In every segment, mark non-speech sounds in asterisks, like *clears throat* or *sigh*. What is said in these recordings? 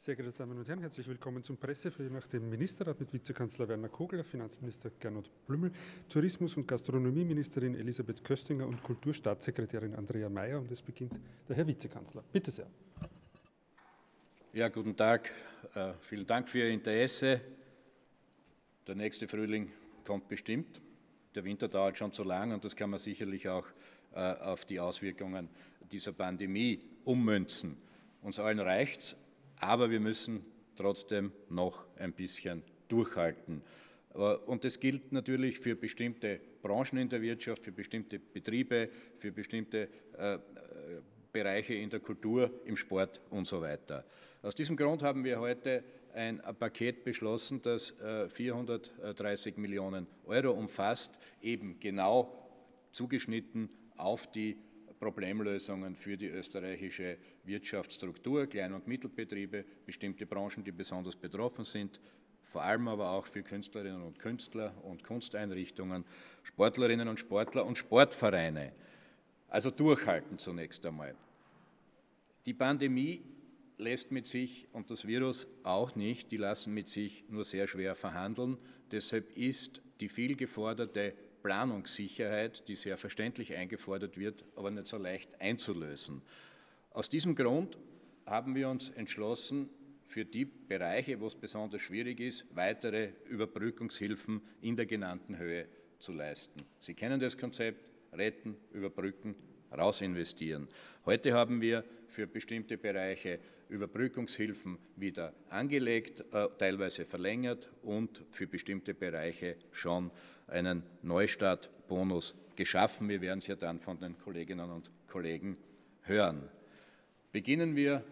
Sehr geehrte Damen und Herren, herzlich willkommen zum Pressefrüh nach dem Ministerrat mit Vizekanzler Werner Kogler, Finanzminister Gernot Blümel, Tourismus- und Gastronomieministerin Elisabeth Köstinger und Kulturstaatssekretärin Andrea Mayer. Und es beginnt der Herr Vizekanzler. Bitte sehr. Ja, guten Tag. Äh, vielen Dank für Ihr Interesse. Der nächste Frühling kommt bestimmt. Der Winter dauert schon zu lang und das kann man sicherlich auch äh, auf die Auswirkungen dieser Pandemie ummünzen. Uns allen reicht es, aber wir müssen trotzdem noch ein bisschen durchhalten. Äh, und das gilt natürlich für bestimmte Branchen in der Wirtschaft, für bestimmte Betriebe, für bestimmte äh, Bereiche in der Kultur, im Sport und so weiter. Aus diesem Grund haben wir heute ein Paket beschlossen, das 430 äh, Millionen Euro umfasst, eben genau zugeschnitten auf die Problemlösungen für die österreichische Wirtschaftsstruktur, Klein- und Mittelbetriebe, bestimmte Branchen, die besonders betroffen sind, vor allem aber auch für Künstlerinnen und Künstler und Kunsteinrichtungen, Sportlerinnen und Sportler und Sportvereine. Also durchhalten zunächst einmal. Die Pandemie lässt mit sich und das Virus auch nicht, die lassen mit sich nur sehr schwer verhandeln. Deshalb ist die viel geforderte Planungssicherheit, die sehr verständlich eingefordert wird, aber nicht so leicht einzulösen. Aus diesem Grund haben wir uns entschlossen, für die Bereiche, wo es besonders schwierig ist, weitere Überbrückungshilfen in der genannten Höhe zu leisten. Sie kennen das Konzept, retten, überbrücken, raus investieren. Heute haben wir für bestimmte Bereiche Überbrückungshilfen wieder angelegt, äh, teilweise verlängert und für bestimmte Bereiche schon einen Neustartbonus geschaffen. Wir werden es ja dann von den Kolleginnen und Kollegen hören. Beginnen wir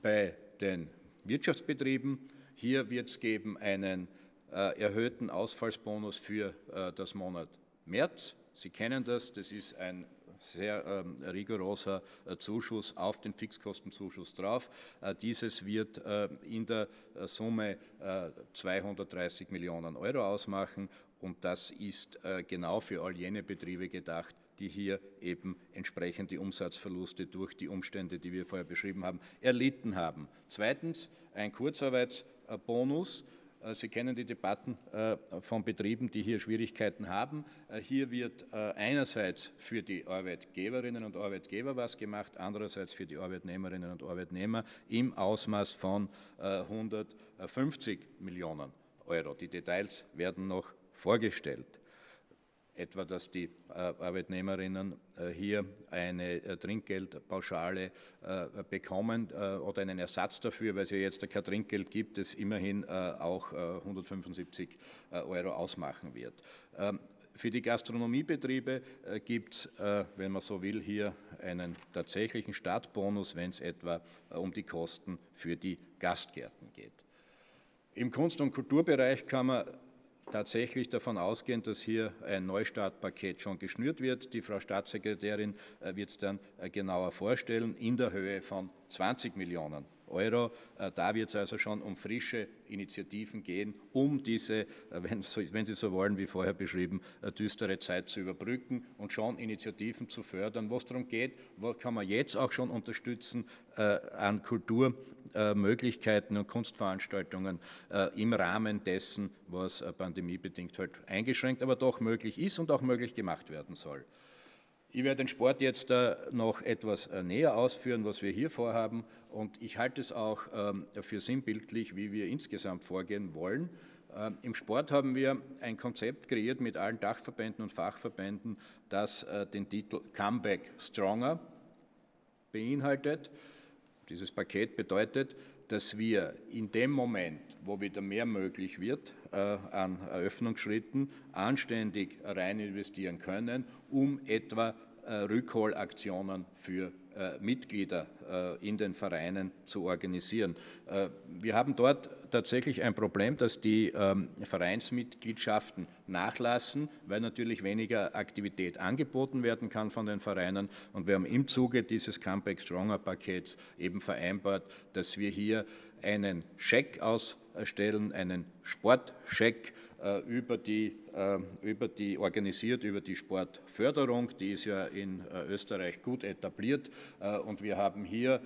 bei den Wirtschaftsbetrieben. Hier wird es geben einen äh, erhöhten Ausfallsbonus für äh, das Monat März. Sie kennen das, das ist ein sehr ähm, rigoroser äh, Zuschuss auf den Fixkostenzuschuss drauf. Äh, dieses wird äh, in der Summe 230 äh, Millionen Euro ausmachen und das ist genau für all jene Betriebe gedacht, die hier eben entsprechend die Umsatzverluste durch die Umstände, die wir vorher beschrieben haben, erlitten haben. Zweitens ein Kurzarbeitsbonus Sie kennen die Debatten äh, von Betrieben, die hier Schwierigkeiten haben. Äh, hier wird einerseits für die Arbeitgeberinnen und Arbeitgeber was gemacht, andererseits für die Arbeitnehmerinnen und Arbeitnehmer im Ausmaß von 150 Millionen Euro. Die Details werden noch vorgestellt etwa, dass die äh, Arbeitnehmerinnen äh, hier eine äh, Trinkgeldpauschale bekommen oder einen Ersatz dafür, weil es ja jetzt kein Trinkgeld gibt, das immerhin auch 175 Euro ausmachen wird. Ähm, für die Gastronomiebetriebe gibt es, wenn man so will, hier einen tatsächlichen Startbonus, wenn es etwa um die Kosten für die Gastgärten geht. Im Kunst- und Kulturbereich kann man tatsächlich davon ausgehen, dass hier ein Neustartpaket schon geschnürt wird. Die Frau Staatssekretärin äh, wird es dann äh, genauer vorstellen, in der Höhe von 20 Millionen Euro. Äh, da wird es also schon um frische Initiativen gehen, um diese, äh, wenn, Sie so wollen, wie vorher beschrieben, äh, düstere Zeit zu überbrücken und schon Initiativen zu fördern. Wo es darum geht, wo kann man jetzt auch schon unterstützen an Kulturmöglichkeiten und Kunstveranstaltungen im Rahmen dessen, was pandemiebedingt halt eingeschränkt, aber doch möglich ist und auch möglich gemacht werden soll. Ich werde den Sport jetzt äh, noch etwas äh, näher ausführen, was wir hier vorhaben. Und ich halte es auch ähm, für sinnbildlich, wie wir insgesamt vorgehen wollen. Ähm, Im Sport haben wir ein Konzept kreiert mit allen Dachverbänden und Fachverbänden, das äh, den Titel Comeback Stronger beinhaltet. Dieses Paket bedeutet, dass wir in dem Moment, wo wieder mehr möglich wird äh, an Eröffnungsschritten, anständig rein investieren können, um etwa Rückholaktionen für äh, Mitglieder äh, in den Vereinen zu organisieren. Äh, wir haben dort tatsächlich ein Problem, dass die ähm, Vereinsmitgliedschaften nachlassen, weil natürlich weniger Aktivität angeboten werden kann von den Vereinen. Und wir haben im Zuge dieses Comeback Stronger Pakets eben vereinbart, dass wir hier einen Scheck ausstellen, einen Sportscheck, äh, über die, äh, über die organisiert über die Sportförderung, die ist ja in äh, Österreich gut etabliert und wir haben hier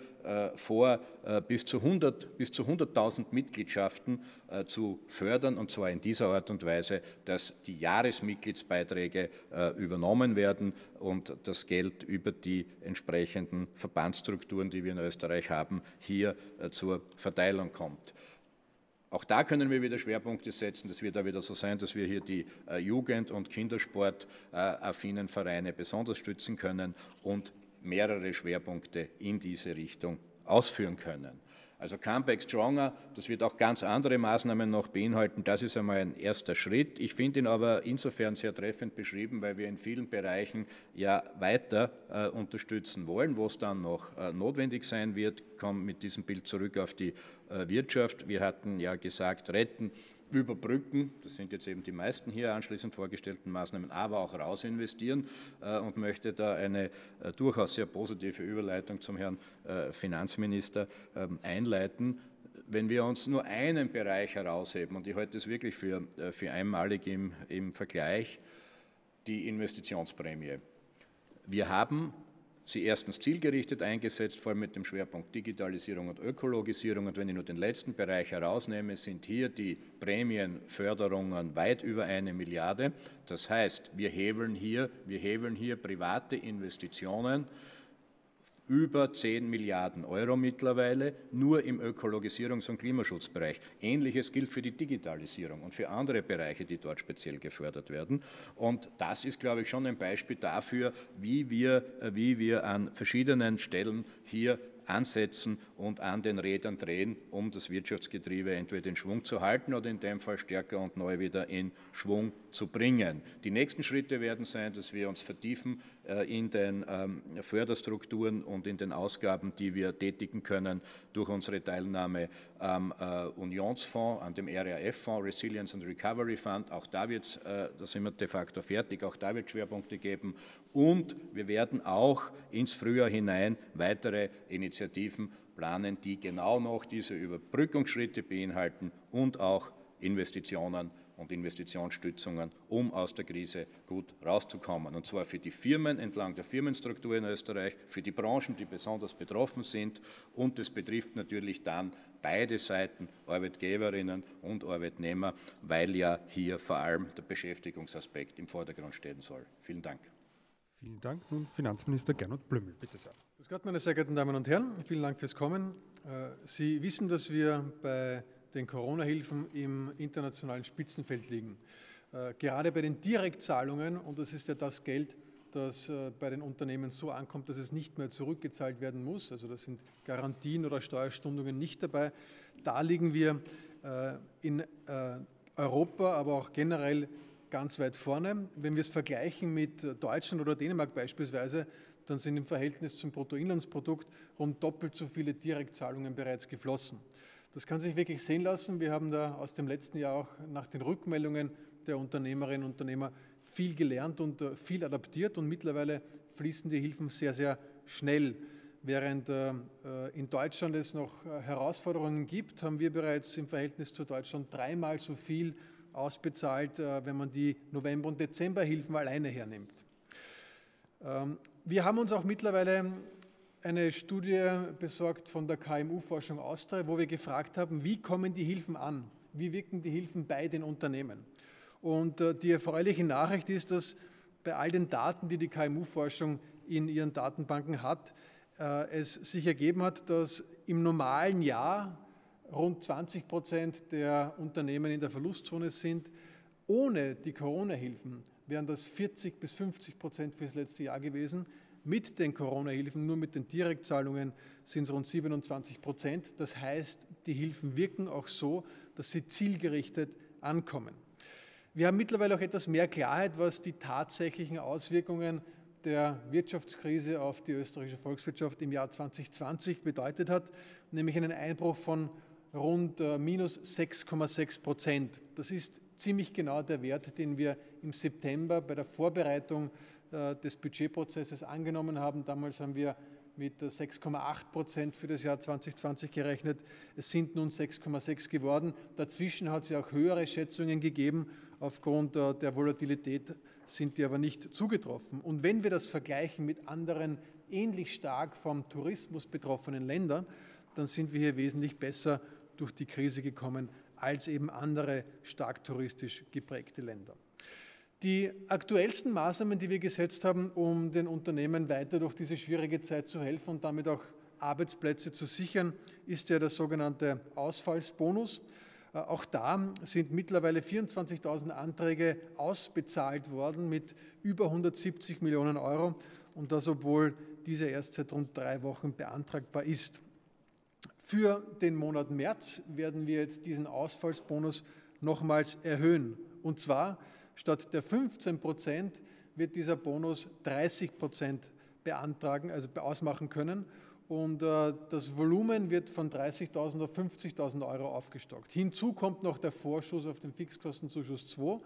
vor, bis zu 100 bis zu 100.000 Mitgliedschaften zu fördern und zwar in dieser Art und Weise, dass die Jahresmitgliedsbeiträge übernommen werden und das Geld über die entsprechenden Verbandsstrukturen, die wir in Österreich haben, hier zur Verteilung kommt. Auch da können wir wieder Schwerpunkte setzen. Das wird da wieder so sein, dass wir hier die äh, Jugend- und Kindersport-affinen Vereine besonders stützen können und mehrere Schwerpunkte in diese Richtung ausführen können. Also Comeback Stronger, das wird auch ganz andere Maßnahmen noch beinhalten. Das ist einmal ein erster Schritt. Ich finde ihn aber insofern sehr treffend beschrieben, weil wir in vielen Bereichen ja weiter äh, unterstützen wollen, wo es dann noch äh, notwendig sein wird. Ich komme mit diesem Bild zurück auf die äh, Wirtschaft. Wir hatten ja gesagt, retten, überbrücken, das sind jetzt eben die meisten hier anschließend vorgestellten Maßnahmen, aber auch raus investieren äh, und möchte da eine äh, durchaus sehr positive Überleitung zum Herrn äh, Finanzminister ähm, einleiten. Wenn wir uns nur einen Bereich herausheben, und ich halte das wirklich für, für einmalig im, im Vergleich, die Investitionsprämie. Wir haben sie erstens zielgerichtet eingesetzt, vor allem mit dem Schwerpunkt Digitalisierung und Ökologisierung. Und wenn ich nur den letzten Bereich herausnehme, sind hier die Prämienförderungen weit über eine Milliarde. Das heißt, wir hebeln hier, wir hebeln hier private Investitionen über 10 Milliarden Euro mittlerweile, nur im Ökologisierungs- und Klimaschutzbereich. Ähnliches gilt für die Digitalisierung und für andere Bereiche, die dort speziell gefördert werden. Und das ist, glaube ich, schon ein Beispiel dafür, wie wir, wie wir an verschiedenen Stellen hier ansetzen und an den Rädern drehen, um das Wirtschaftsgetriebe entweder in Schwung zu halten oder in dem Fall stärker und neu wieder in Schwung zu bringen. Die nächsten Schritte werden sein, dass wir uns vertiefen äh, in den ähm, Förderstrukturen und in den Ausgaben, die wir tätigen können durch unsere Teilnahme am äh, Unionsfonds, an dem RRF-Fonds, Resilience and Recovery Fund. Auch da wird es, äh, da sind wir de facto fertig, auch da wird es Schwerpunkte geben. Und wir werden auch ins Frühjahr hinein weitere Initiativen planen, die genau noch diese Überbrückungsschritte beinhalten und auch Investitionen und Investitionsstützungen, um aus der Krise gut rauszukommen. Und zwar für die Firmen entlang der Firmenstruktur in Österreich, für die Branchen, die besonders betroffen sind. Und es betrifft natürlich dann beide Seiten, Arbeitgeberinnen und Arbeitnehmer, weil ja hier vor allem der Beschäftigungsaspekt im Vordergrund stehen soll. Vielen Dank. Vielen Dank. Nun Finanzminister Gernot Blümel, bitte sehr. Grüß Gott, meine sehr geehrten Damen und Herren. Vielen Dank fürs Kommen. Äh, Sie wissen, dass wir bei den Corona-Hilfen im internationalen Spitzenfeld liegen. Äh, gerade bei den Direktzahlungen, und das ist ja das Geld, das äh, bei den Unternehmen so ankommt, dass es nicht mehr zurückgezahlt werden muss, also da sind Garantien oder Steuerstundungen nicht dabei, da liegen wir in Europa, aber auch generell ganz weit vorne. Wenn wir es vergleichen mit Deutschland oder Dänemark beispielsweise, dann sind im Verhältnis zum Bruttoinlandsprodukt rund doppelt so viele Direktzahlungen bereits geflossen. Das kann sich wirklich sehen lassen. Wir haben da aus dem letzten Jahr auch nach den Rückmeldungen der Unternehmerinnen und Unternehmer viel gelernt und äh, viel adaptiert und mittlerweile fließen die Hilfen sehr, sehr schnell. Während äh, in Deutschland es noch äh, Herausforderungen gibt, haben wir bereits im Verhältnis zu Deutschland dreimal so viel ausbezahlt, äh, wenn man die November- und Dezemberhilfen alleine hernimmt. Ähm, wir haben uns auch mittlerweile eine Studie besorgt von der KMU-Forschung Austria, wo wir gefragt haben, wie kommen die Hilfen an? Wie wirken die Hilfen bei den Unternehmen? Und äh, die erfreuliche Nachricht ist, dass bei all den Daten, die die KMU-Forschung in ihren Datenbanken hat, äh, es sich ergeben hat, dass im normalen Jahr rund 20 Prozent der Unternehmen in der Verlustzone sind. Ohne die Corona-Hilfen wären das 40 bis 50 Prozent für das letzte Jahr gewesen. Mit den Corona-Hilfen, nur mit den Direktzahlungen, sind es rund 27 Prozent. Das heißt, die Hilfen wirken auch so, dass sie zielgerichtet ankommen. Wir haben mittlerweile auch etwas mehr Klarheit, was die tatsächlichen Auswirkungen der Wirtschaftskrise auf die österreichische Volkswirtschaft im Jahr 2020 bedeutet hat, nämlich einen Einbruch von rund äh, minus 6,6 Prozent. Das ist ziemlich genau der Wert, den wir im September bei der Vorbereitung des Budgetprozesses angenommen haben. Damals haben wir mit 6,8 Prozent für das Jahr 2020 gerechnet. Es sind nun 6,6 geworden. Dazwischen hat es ja auch höhere Schätzungen gegeben. Aufgrund äh, der Volatilität sind die aber nicht zugetroffen. Und wenn wir das vergleichen mit anderen ähnlich stark vom Tourismus betroffenen Ländern, dann sind wir hier wesentlich besser durch die Krise gekommen als eben andere stark touristisch geprägte Länder. Die aktuellsten Maßnahmen, die wir gesetzt haben, um den Unternehmen weiter durch diese schwierige Zeit zu helfen und damit auch Arbeitsplätze zu sichern, ist ja der sogenannte Ausfallsbonus. Äh, auch da sind mittlerweile 24.000 Anträge ausbezahlt worden mit über 170 Millionen Euro und das, obwohl dieser erst seit rund drei Wochen beantragbar ist. Für den Monat März werden wir jetzt diesen Ausfallsbonus nochmals erhöhen und zwar Statt der 15 Prozent wird dieser Bonus 30 Prozent beantragen, also ausmachen können. Und äh, das Volumen wird von 30.000 auf 50.000 Euro aufgestockt. Hinzu kommt noch der Vorschuss auf den Fixkostenzuschuss 2.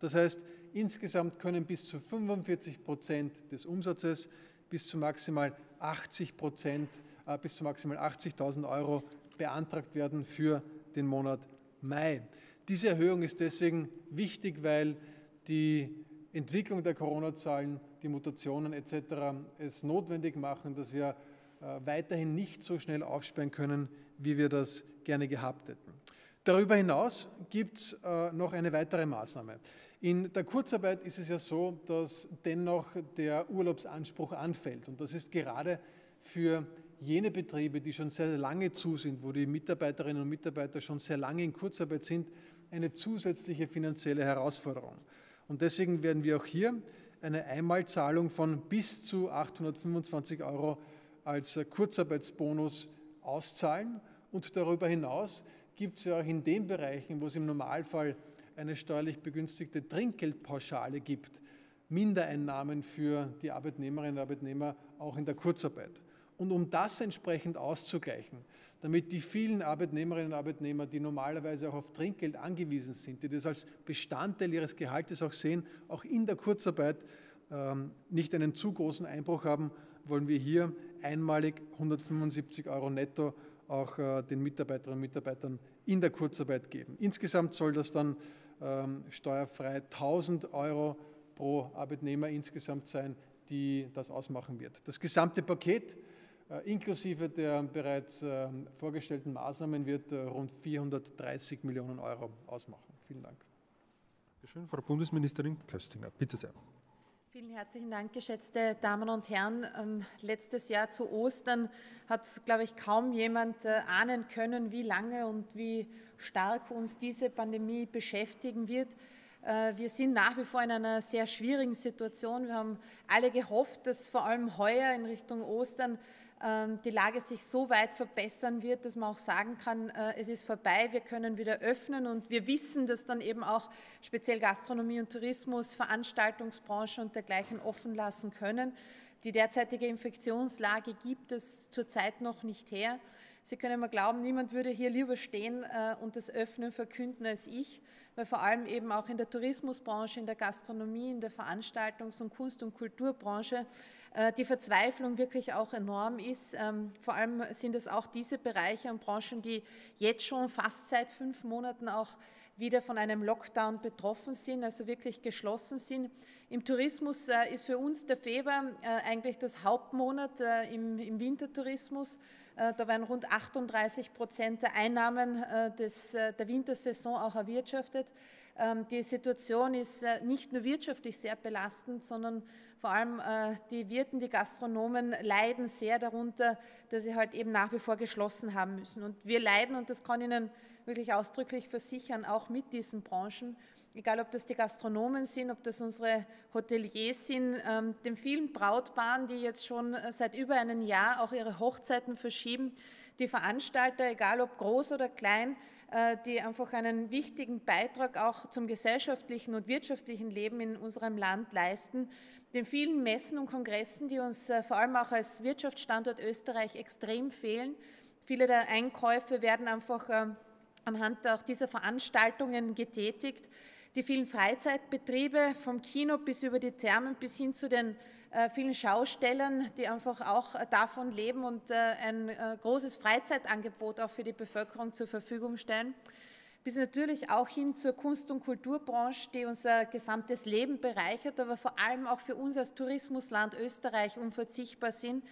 Das heißt, insgesamt können bis zu 45 Prozent des Umsatzes bis zu maximal 80 Prozent, äh, bis zu maximal 80.000 Euro beantragt werden für den Monat Mai. Diese Erhöhung ist deswegen wichtig, weil die Entwicklung der Corona-Zahlen, die Mutationen etc. es notwendig machen, dass wir äh, weiterhin nicht so schnell aufsperren können, wie wir das gerne gehabt hätten. Darüber hinaus gibt es äh, noch eine weitere Maßnahme. In der Kurzarbeit ist es ja so, dass dennoch der Urlaubsanspruch anfällt. Und das ist gerade für jene Betriebe, die schon sehr lange zu sind, wo die Mitarbeiterinnen und Mitarbeiter schon sehr lange in Kurzarbeit sind, eine zusätzliche finanzielle Herausforderung. Und deswegen werden wir auch hier eine Einmalzahlung von bis zu 825 Euro als Kurzarbeitsbonus auszahlen. Und darüber hinaus gibt es ja auch in den Bereichen, wo es im Normalfall eine steuerlich begünstigte Trinkgeldpauschale gibt, Mindereinnahmen für die Arbeitnehmerinnen und Arbeitnehmer auch in der Kurzarbeit. Und um das entsprechend auszugleichen, damit die vielen Arbeitnehmerinnen und Arbeitnehmer, die normalerweise auch auf Trinkgeld angewiesen sind, die das als Bestandteil ihres Gehaltes auch sehen, auch in der Kurzarbeit ähm, nicht einen zu großen Einbruch haben, wollen wir hier einmalig 175 Euro netto auch äh, den Mitarbeiterinnen und Mitarbeitern in der Kurzarbeit geben. Insgesamt soll das dann ähm, steuerfrei 1000 Euro pro Arbeitnehmer insgesamt sein, die das ausmachen wird. Das gesamte Paket inklusive der bereits äh, vorgestellten Maßnahmen wird äh, rund 430 Millionen Euro ausmachen. Vielen Dank. Schön, Frau Bundesministerin Köstinger, bitte sehr. Vielen herzlichen Dank, geschätzte Damen und Herren. Ähm, letztes Jahr zu Ostern hat, glaube ich, kaum jemand ahnen können, wie lange und wie stark uns diese Pandemie beschäftigen wird. Wir sind nach wie vor in einer sehr schwierigen Situation. Wir haben alle gehofft, dass vor allem heuer in Richtung Ostern die Lage sich so weit verbessern wird, dass man auch sagen kann, äh, es ist vorbei, wir können wieder öffnen und wir wissen, dass dann eben auch speziell Gastronomie und Tourismus, Veranstaltungsbranche und dergleichen offen lassen können. Die derzeitige Infektionslage gibt es zurzeit noch nicht her. Sie können mal glauben, niemand würde hier lieber stehen äh, und das Öffnen verkünden als ich, weil vor allem eben auch in der Tourismusbranche, in der Gastronomie, in der Veranstaltungs- und Kunst- und Kulturbranche die Verzweiflung wirklich auch enorm ist. Ähm, vor allem sind es auch diese Bereiche und Branchen, die jetzt schon fast seit fünf Monaten auch wieder von einem Lockdown betroffen sind, also wirklich geschlossen sind. Im Tourismus äh, ist für uns der Februar äh, eigentlich das Hauptmonat im Wintertourismus. Da werden rund 38 Prozent der Einnahmen des, der Wintersaison auch erwirtschaftet. Ähm, die Situation ist nicht nur wirtschaftlich sehr belastend, sondern vor allem äh, die Wirten, die Gastronomen leiden sehr darunter, dass sie halt eben nach wie vor geschlossen haben müssen. Und wir leiden, und das kann ich Ihnen wirklich ausdrücklich versichern, auch mit diesen Branchen, egal ob das die Gastronomen sind, ob das unsere Hoteliers sind, ähm, den vielen Brautpaaren, die jetzt schon äh, seit über einem Jahr auch ihre Hochzeiten verschieben, die Veranstalter, egal ob groß oder klein, äh, die einfach einen wichtigen Beitrag auch zum gesellschaftlichen und wirtschaftlichen Leben in unserem Land leisten, den vielen Messen und Kongressen, die uns äh, vor allem auch als Wirtschaftsstandort Österreich extrem fehlen, Viele der Einkäufe werden einfach ähm, anhand auch dieser Veranstaltungen getätigt. Die vielen Freizeitbetriebe vom Kino bis über die Thermen bis hin zu den äh, vielen Schaustellern, die einfach auch davon leben und äh, ein äh, großes Freizeitangebot auch für die Bevölkerung zur Verfügung stellen bis natürlich auch hin zur Kunst- und Kulturbranche, die unser gesamtes Leben bereichert, aber vor allem auch für uns als Tourismusland Österreich unverzichtbar sind.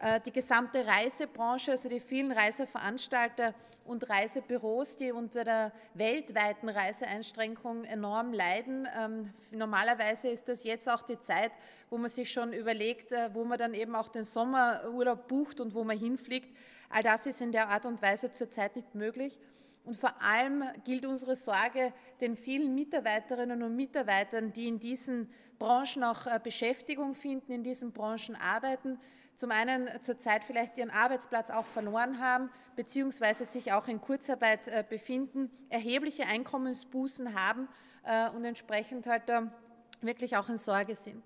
Äh, die gesamte Reisebranche, also die vielen Reiseveranstalter und Reisebüros, die unter der weltweiten Reiseeinschränkung enorm leiden. Ähm, normalerweise ist das jetzt auch die Zeit, wo man sich schon überlegt, äh, wo man dann eben auch den Sommerurlaub bucht und wo man hinfliegt. All das ist in der Art und Weise zurzeit nicht möglich. Und vor allem gilt unsere Sorge den vielen Mitarbeiterinnen und Mitarbeitern, die in diesen Branchen auch äh, Beschäftigung finden, in diesen Branchen arbeiten, zum einen zurzeit vielleicht ihren Arbeitsplatz auch verloren haben, beziehungsweise sich auch in Kurzarbeit äh, befinden, erhebliche Einkommensbußen haben äh, und entsprechend halt wirklich auch in Sorge sind.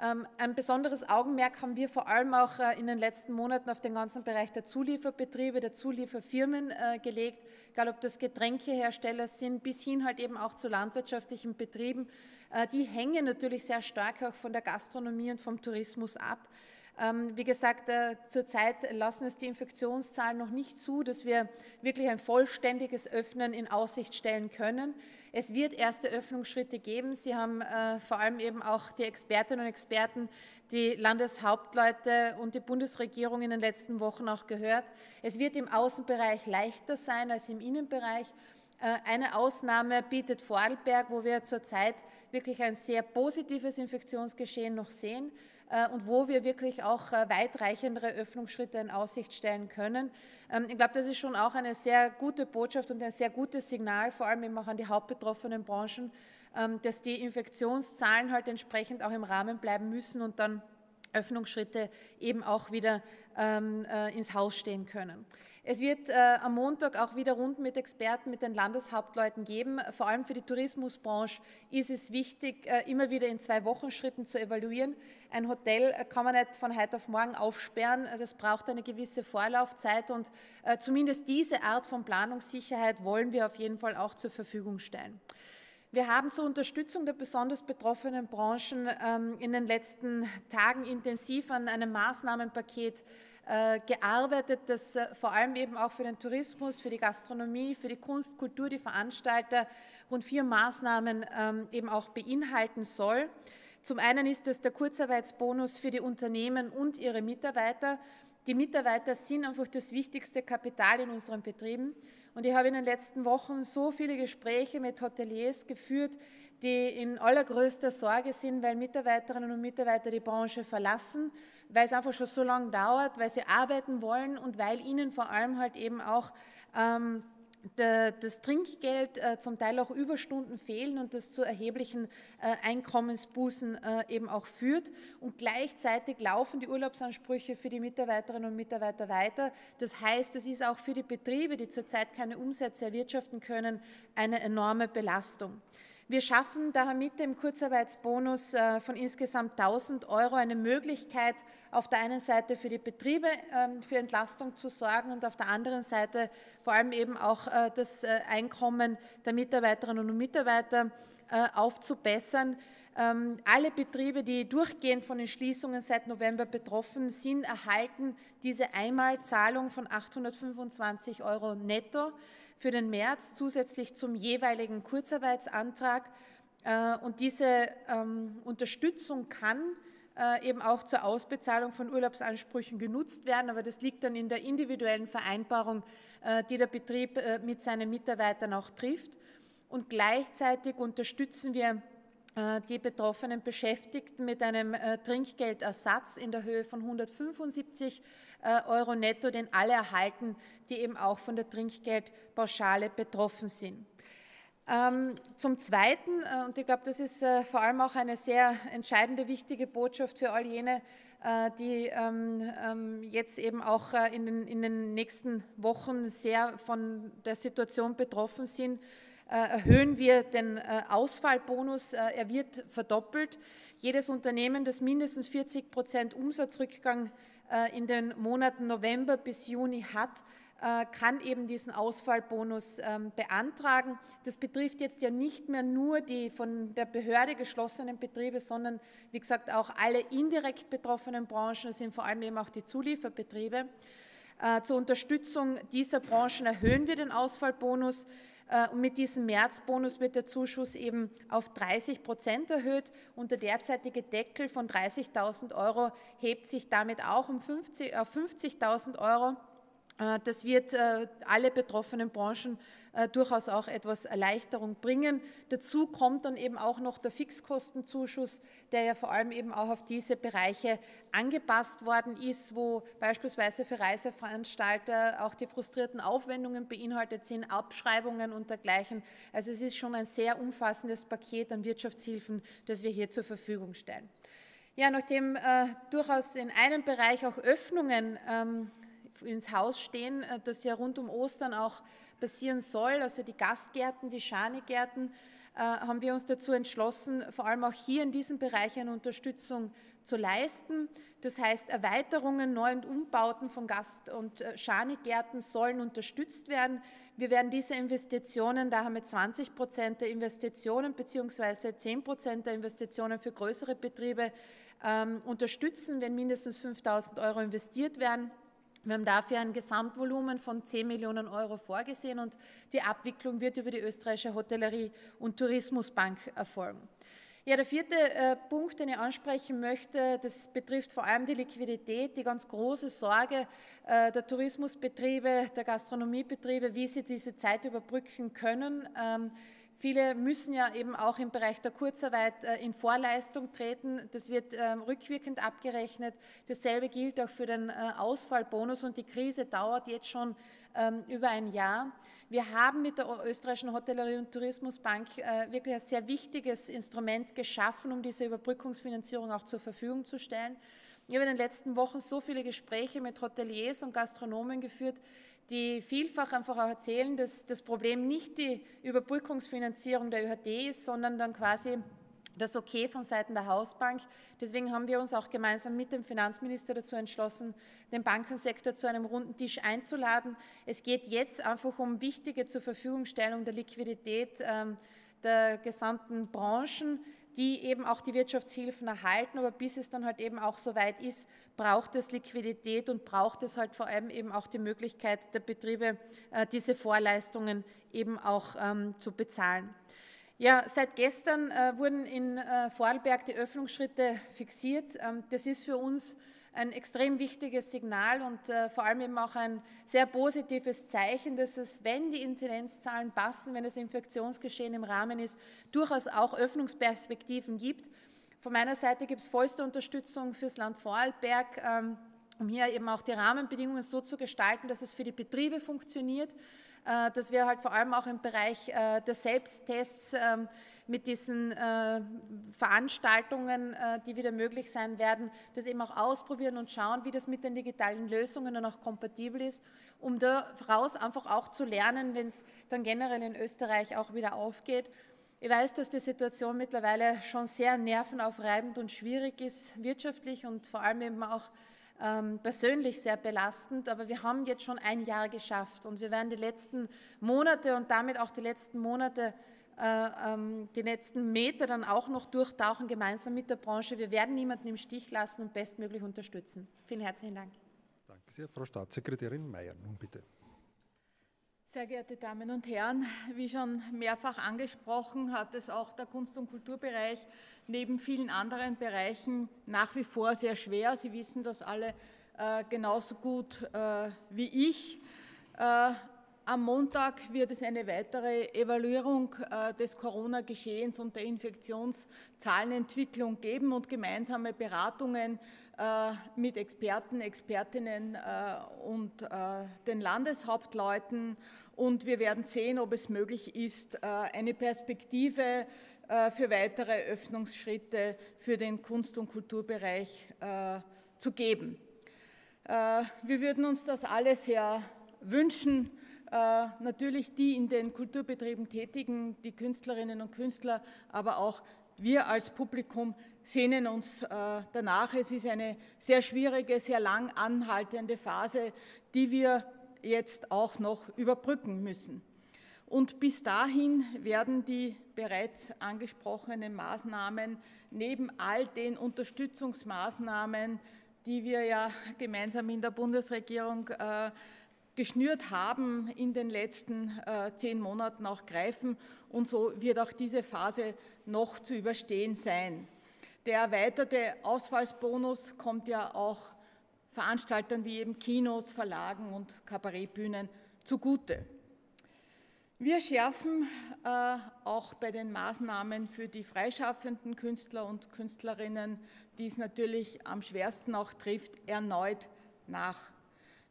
Ähm, ein besonderes Augenmerk haben wir vor allem auch äh, in den letzten Monaten auf den ganzen Bereich der Zulieferbetriebe, der Zulieferfirmen äh, gelegt, egal ob das Getränkehersteller sind, bis hin halt eben auch zu landwirtschaftlichen Betrieben. Äh, die hängen natürlich sehr stark auch von der Gastronomie und vom Tourismus ab. Ähm, wie gesagt, zurzeit lassen es die Infektionszahlen noch nicht zu, dass wir wirklich ein vollständiges Öffnen in Aussicht stellen können. Es wird erste Öffnungsschritte geben. Sie haben äh, vor allem eben auch die Expertinnen und Experten, die Landeshauptleute und die Bundesregierung in den letzten Wochen auch gehört. Es wird im Außenbereich leichter sein als im Innenbereich. Äh, eine Ausnahme bietet Vorarlberg, wo wir zurzeit wirklich ein sehr positives Infektionsgeschehen noch sehen. Äh, und wo wir wirklich auch äh, weitreichendere Öffnungsschritte in Aussicht stellen können. Ähm, ich glaube, das ist schon auch eine sehr gute Botschaft und ein sehr gutes Signal, vor allem eben auch an die hauptbetroffenen Branchen, ähm, dass die Infektionszahlen halt entsprechend auch im Rahmen bleiben müssen und dann Öffnungsschritte eben auch wieder ähm, äh, ins Haus stehen können. Es wird äh, am Montag auch wieder Runden mit Experten, mit den Landeshauptleuten geben. Vor allem für die Tourismusbranche ist es wichtig, äh, immer wieder in zwei Wochenschritten zu evaluieren. Ein Hotel äh, kann man nicht von heute auf morgen aufsperren. Das braucht eine gewisse Vorlaufzeit und äh, zumindest diese Art von Planungssicherheit wollen wir auf jeden Fall auch zur Verfügung stellen. Wir haben zur Unterstützung der besonders betroffenen Branchen ähm, in den letzten Tagen intensiv an einem Maßnahmenpaket äh, gearbeitet, das äh, vor allem eben auch für den Tourismus, für die Gastronomie, für die Kunst, Kultur, die Veranstalter rund vier Maßnahmen ähm, eben auch beinhalten soll. Zum einen ist es der Kurzarbeitsbonus für die Unternehmen und ihre Mitarbeiter. Die Mitarbeiter sind einfach das wichtigste Kapital in unseren Betrieben. Und ich habe in den letzten Wochen so viele Gespräche mit Hoteliers geführt, die in allergrößter Sorge sind, weil Mitarbeiterinnen und Mitarbeiter die Branche verlassen, weil es einfach schon so lange dauert, weil sie arbeiten wollen und weil ihnen vor allem halt eben auch ähm, das Trinkgeld, äh, zum Teil auch Überstunden fehlen und das zu erheblichen äh, Einkommensbußen äh, eben auch führt. Und gleichzeitig laufen die Urlaubsansprüche für die Mitarbeiterinnen und Mitarbeiter weiter. Das heißt, es ist auch für die Betriebe, die zurzeit keine Umsätze erwirtschaften können, eine enorme Belastung. Wir schaffen daher mit dem Kurzarbeitsbonus äh, von insgesamt 1000 Euro eine Möglichkeit, auf der einen Seite für die Betriebe ähm, für Entlastung zu sorgen und auf der anderen Seite vor allem eben auch äh, das äh, Einkommen der Mitarbeiterinnen und Mitarbeiter aufzubessern. Ähm, alle Betriebe, die durchgehend von den Schließungen seit November betroffen sind, erhalten diese Einmalzahlung von 825 Euro netto für den März zusätzlich zum jeweiligen Kurzarbeitsantrag. Äh, und diese ähm, Unterstützung kann äh, eben auch zur Ausbezahlung von Urlaubsansprüchen genutzt werden, aber das liegt dann in der individuellen Vereinbarung, äh, die der Betrieb mit seinen Mitarbeitern auch trifft. Und gleichzeitig unterstützen wir die betroffenen Beschäftigten mit einem Trinkgeldersatz in der Höhe von 175 äh, Euro netto, den alle erhalten, die eben auch von der Trinkgeldpauschale betroffen sind. Ähm, zum Zweiten, äh, und ich glaube, das ist äh, vor allem auch eine sehr entscheidende, wichtige Botschaft für all jene, die ähm, ähm, jetzt eben auch in den, in den nächsten Wochen sehr von der Situation betroffen sind, erhöhen wir den Ausfallbonus. Er wird verdoppelt. Jedes Unternehmen, das mindestens 40 Prozent Umsatzrückgang äh, in den Monaten November bis Juni hat, äh, kann eben diesen Ausfallbonus ähm, beantragen. Das betrifft jetzt ja nicht mehr nur die von der Behörde geschlossenen Betriebe, sondern wie gesagt auch alle indirekt betroffenen Branchen, das sind vor allem eben auch die Zulieferbetriebe. Äh, zur Unterstützung dieser Branchen erhöhen wir den Ausfallbonus. Äh, und mit diesem Märzbonus wird der Zuschuss eben auf 30 Prozent erhöht und der derzeitige Deckel von 30.000 Euro hebt sich damit auch um 50, auf 50.000 Euro. Äh, das wird äh, alle betroffenen Branchen äh, durchaus auch etwas Erleichterung bringen. Dazu kommt dann eben auch noch der Fixkostenzuschuss, der ja vor allem eben auch auf diese Bereiche angepasst worden ist, wo beispielsweise für Reiseveranstalter auch die frustrierten Aufwendungen beinhaltet sind, Abschreibungen und dergleichen. Also es ist schon ein sehr umfassendes Paket an Wirtschaftshilfen, das wir hier zur Verfügung stellen. Ja, nachdem äh, durchaus in einem Bereich auch Öffnungen ähm, ins Haus stehen, äh, das ja rund um Ostern auch passieren soll, also die Gastgärten, die Schanigärten, äh, haben wir uns dazu entschlossen, vor allem auch hier in diesem Bereich eine Unterstützung zu leisten. Das heißt, Erweiterungen, Neu- und Umbauten von Gast- und äh, Schanigärten sollen unterstützt werden. Wir werden diese Investitionen, da haben wir 20 Prozent der Investitionen beziehungsweise 10 Prozent der Investitionen für größere Betriebe ähm, unterstützen, wenn mindestens 5000 Euro investiert werden. Wir haben dafür ein Gesamtvolumen von 10 Millionen Euro vorgesehen und die Abwicklung wird über die österreichische Hotellerie- und Tourismusbank erfolgen. Ja, der vierte äh, Punkt, den ich ansprechen möchte, das betrifft vor allem die Liquidität, die ganz große Sorge äh, der Tourismusbetriebe, der Gastronomiebetriebe, wie sie diese Zeit überbrücken können. Ähm, Viele müssen ja eben auch im Bereich der Kurzarbeit äh, in Vorleistung treten. Das wird ähm, rückwirkend abgerechnet. Dasselbe gilt auch für den äh, Ausfallbonus und die Krise dauert jetzt schon ähm, über ein Jahr. Wir haben mit der österreichischen Hotellerie- und Tourismusbank äh, wirklich ein sehr wichtiges Instrument geschaffen, um diese Überbrückungsfinanzierung auch zur Verfügung zu stellen. Ich habe in den letzten Wochen so viele Gespräche mit Hoteliers und Gastronomen geführt, die vielfach einfach auch erzählen, dass das Problem nicht die Überbrückungsfinanzierung der ÖHD ist, sondern dann quasi das Okay von Seiten der Hausbank. Deswegen haben wir uns auch gemeinsam mit dem Finanzminister dazu entschlossen, den Bankensektor zu einem runden Tisch einzuladen. Es geht jetzt einfach um wichtige zur Verfügungstellung der Liquidität ähm, der gesamten Branchen die eben auch die Wirtschaftshilfen erhalten. Aber bis es dann halt eben auch so weit ist, braucht es Liquidität und braucht es halt vor allem eben auch die Möglichkeit der Betriebe, äh, diese Vorleistungen eben auch ähm, zu bezahlen. Ja, seit gestern äh, wurden in äh, Vorarlberg die Öffnungsschritte fixiert. Ähm, das ist für uns ein extrem wichtiges Signal und äh, vor allem eben auch ein sehr positives Zeichen, dass es, wenn die Inzidenzzahlen passen, wenn das Infektionsgeschehen im Rahmen ist, durchaus auch Öffnungsperspektiven gibt. Von meiner Seite gibt es vollste Unterstützung fürs Land Vorarlberg, ähm, um hier eben auch die Rahmenbedingungen so zu gestalten, dass es für die Betriebe funktioniert, äh, dass wir halt vor allem auch im Bereich äh, der Selbsttests ähm, mit diesen äh, Veranstaltungen, äh, die wieder möglich sein werden, das eben auch ausprobieren und schauen, wie das mit den digitalen Lösungen dann auch kompatibel ist, um daraus einfach auch zu lernen, wenn es dann generell in Österreich auch wieder aufgeht. Ich weiß, dass die Situation mittlerweile schon sehr nervenaufreibend und schwierig ist, wirtschaftlich und vor allem eben auch ähm, persönlich sehr belastend, aber wir haben jetzt schon ein Jahr geschafft und wir werden die letzten Monate und damit auch die letzten Monate die letzten Meter dann auch noch durchtauchen, gemeinsam mit der Branche. Wir werden niemanden im Stich lassen und bestmöglich unterstützen. Vielen herzlichen Dank. Danke sehr, Frau Staatssekretärin Mayer. Nun bitte. Sehr geehrte Damen und Herren, wie schon mehrfach angesprochen, hat es auch der Kunst- und Kulturbereich neben vielen anderen Bereichen nach wie vor sehr schwer. Sie wissen das alle äh, genauso gut äh, wie ich. Äh, am Montag wird es eine weitere Evaluierung äh, des Corona-Geschehens und der Infektionszahlenentwicklung geben und gemeinsame Beratungen äh, mit Experten, Expertinnen äh, und den Landeshauptleuten. Und wir werden sehen, ob es möglich ist, eine Perspektive für weitere Öffnungsschritte für den Kunst- und Kulturbereich zu geben. Wir würden uns das alle sehr wünschen, natürlich die in den Kulturbetrieben tätigen, die Künstlerinnen und Künstler, aber auch wir als Publikum sehnen uns äh, danach. Es ist eine sehr schwierige, sehr lang anhaltende Phase, die wir jetzt auch noch überbrücken müssen. Und bis dahin werden die bereits angesprochenen Maßnahmen neben all den Unterstützungsmaßnahmen, die wir ja gemeinsam in der Bundesregierung äh, geschnürt haben, in den letzten äh, zehn Monaten auch greifen. Und so wird auch diese Phase noch zu überstehen sein. Der erweiterte Ausfallsbonus kommt ja auch Veranstaltern wie eben Kinos, Verlagen und Kabarettbühnen zugute. Wir schärfen äh, auch bei den Maßnahmen für die freischaffenden Künstler und Künstlerinnen, die es natürlich am schwersten auch trifft, erneut nach.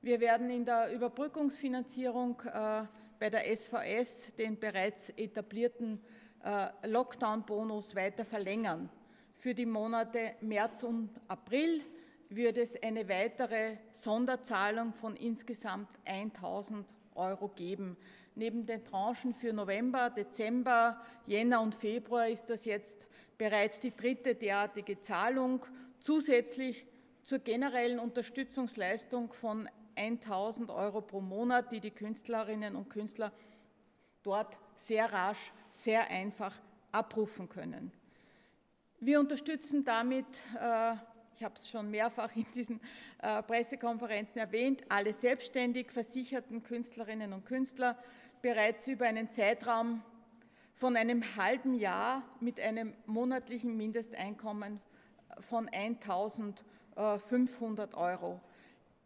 Wir werden in der Überbrückungsfinanzierung äh, bei der SVS den bereits etablierten äh, Lockdown-Bonus weiter verlängern. Für die Monate März und April wird es eine weitere Sonderzahlung von insgesamt 1000 Euro geben. Neben den Tranchen für November, Dezember, Jänner und Februar ist das jetzt bereits die dritte derartige Zahlung, zusätzlich zur generellen Unterstützungsleistung von 1000 Euro pro Monat, die die Künstlerinnen und Künstler dort sehr rasch, sehr einfach abrufen können. Wir unterstützen damit, äh, ich habe es schon mehrfach in diesen äh, Pressekonferenzen erwähnt, alle selbstständig versicherten Künstlerinnen und Künstler bereits über einen Zeitraum von einem halben Jahr mit einem monatlichen Mindesteinkommen von 1.500 Euro.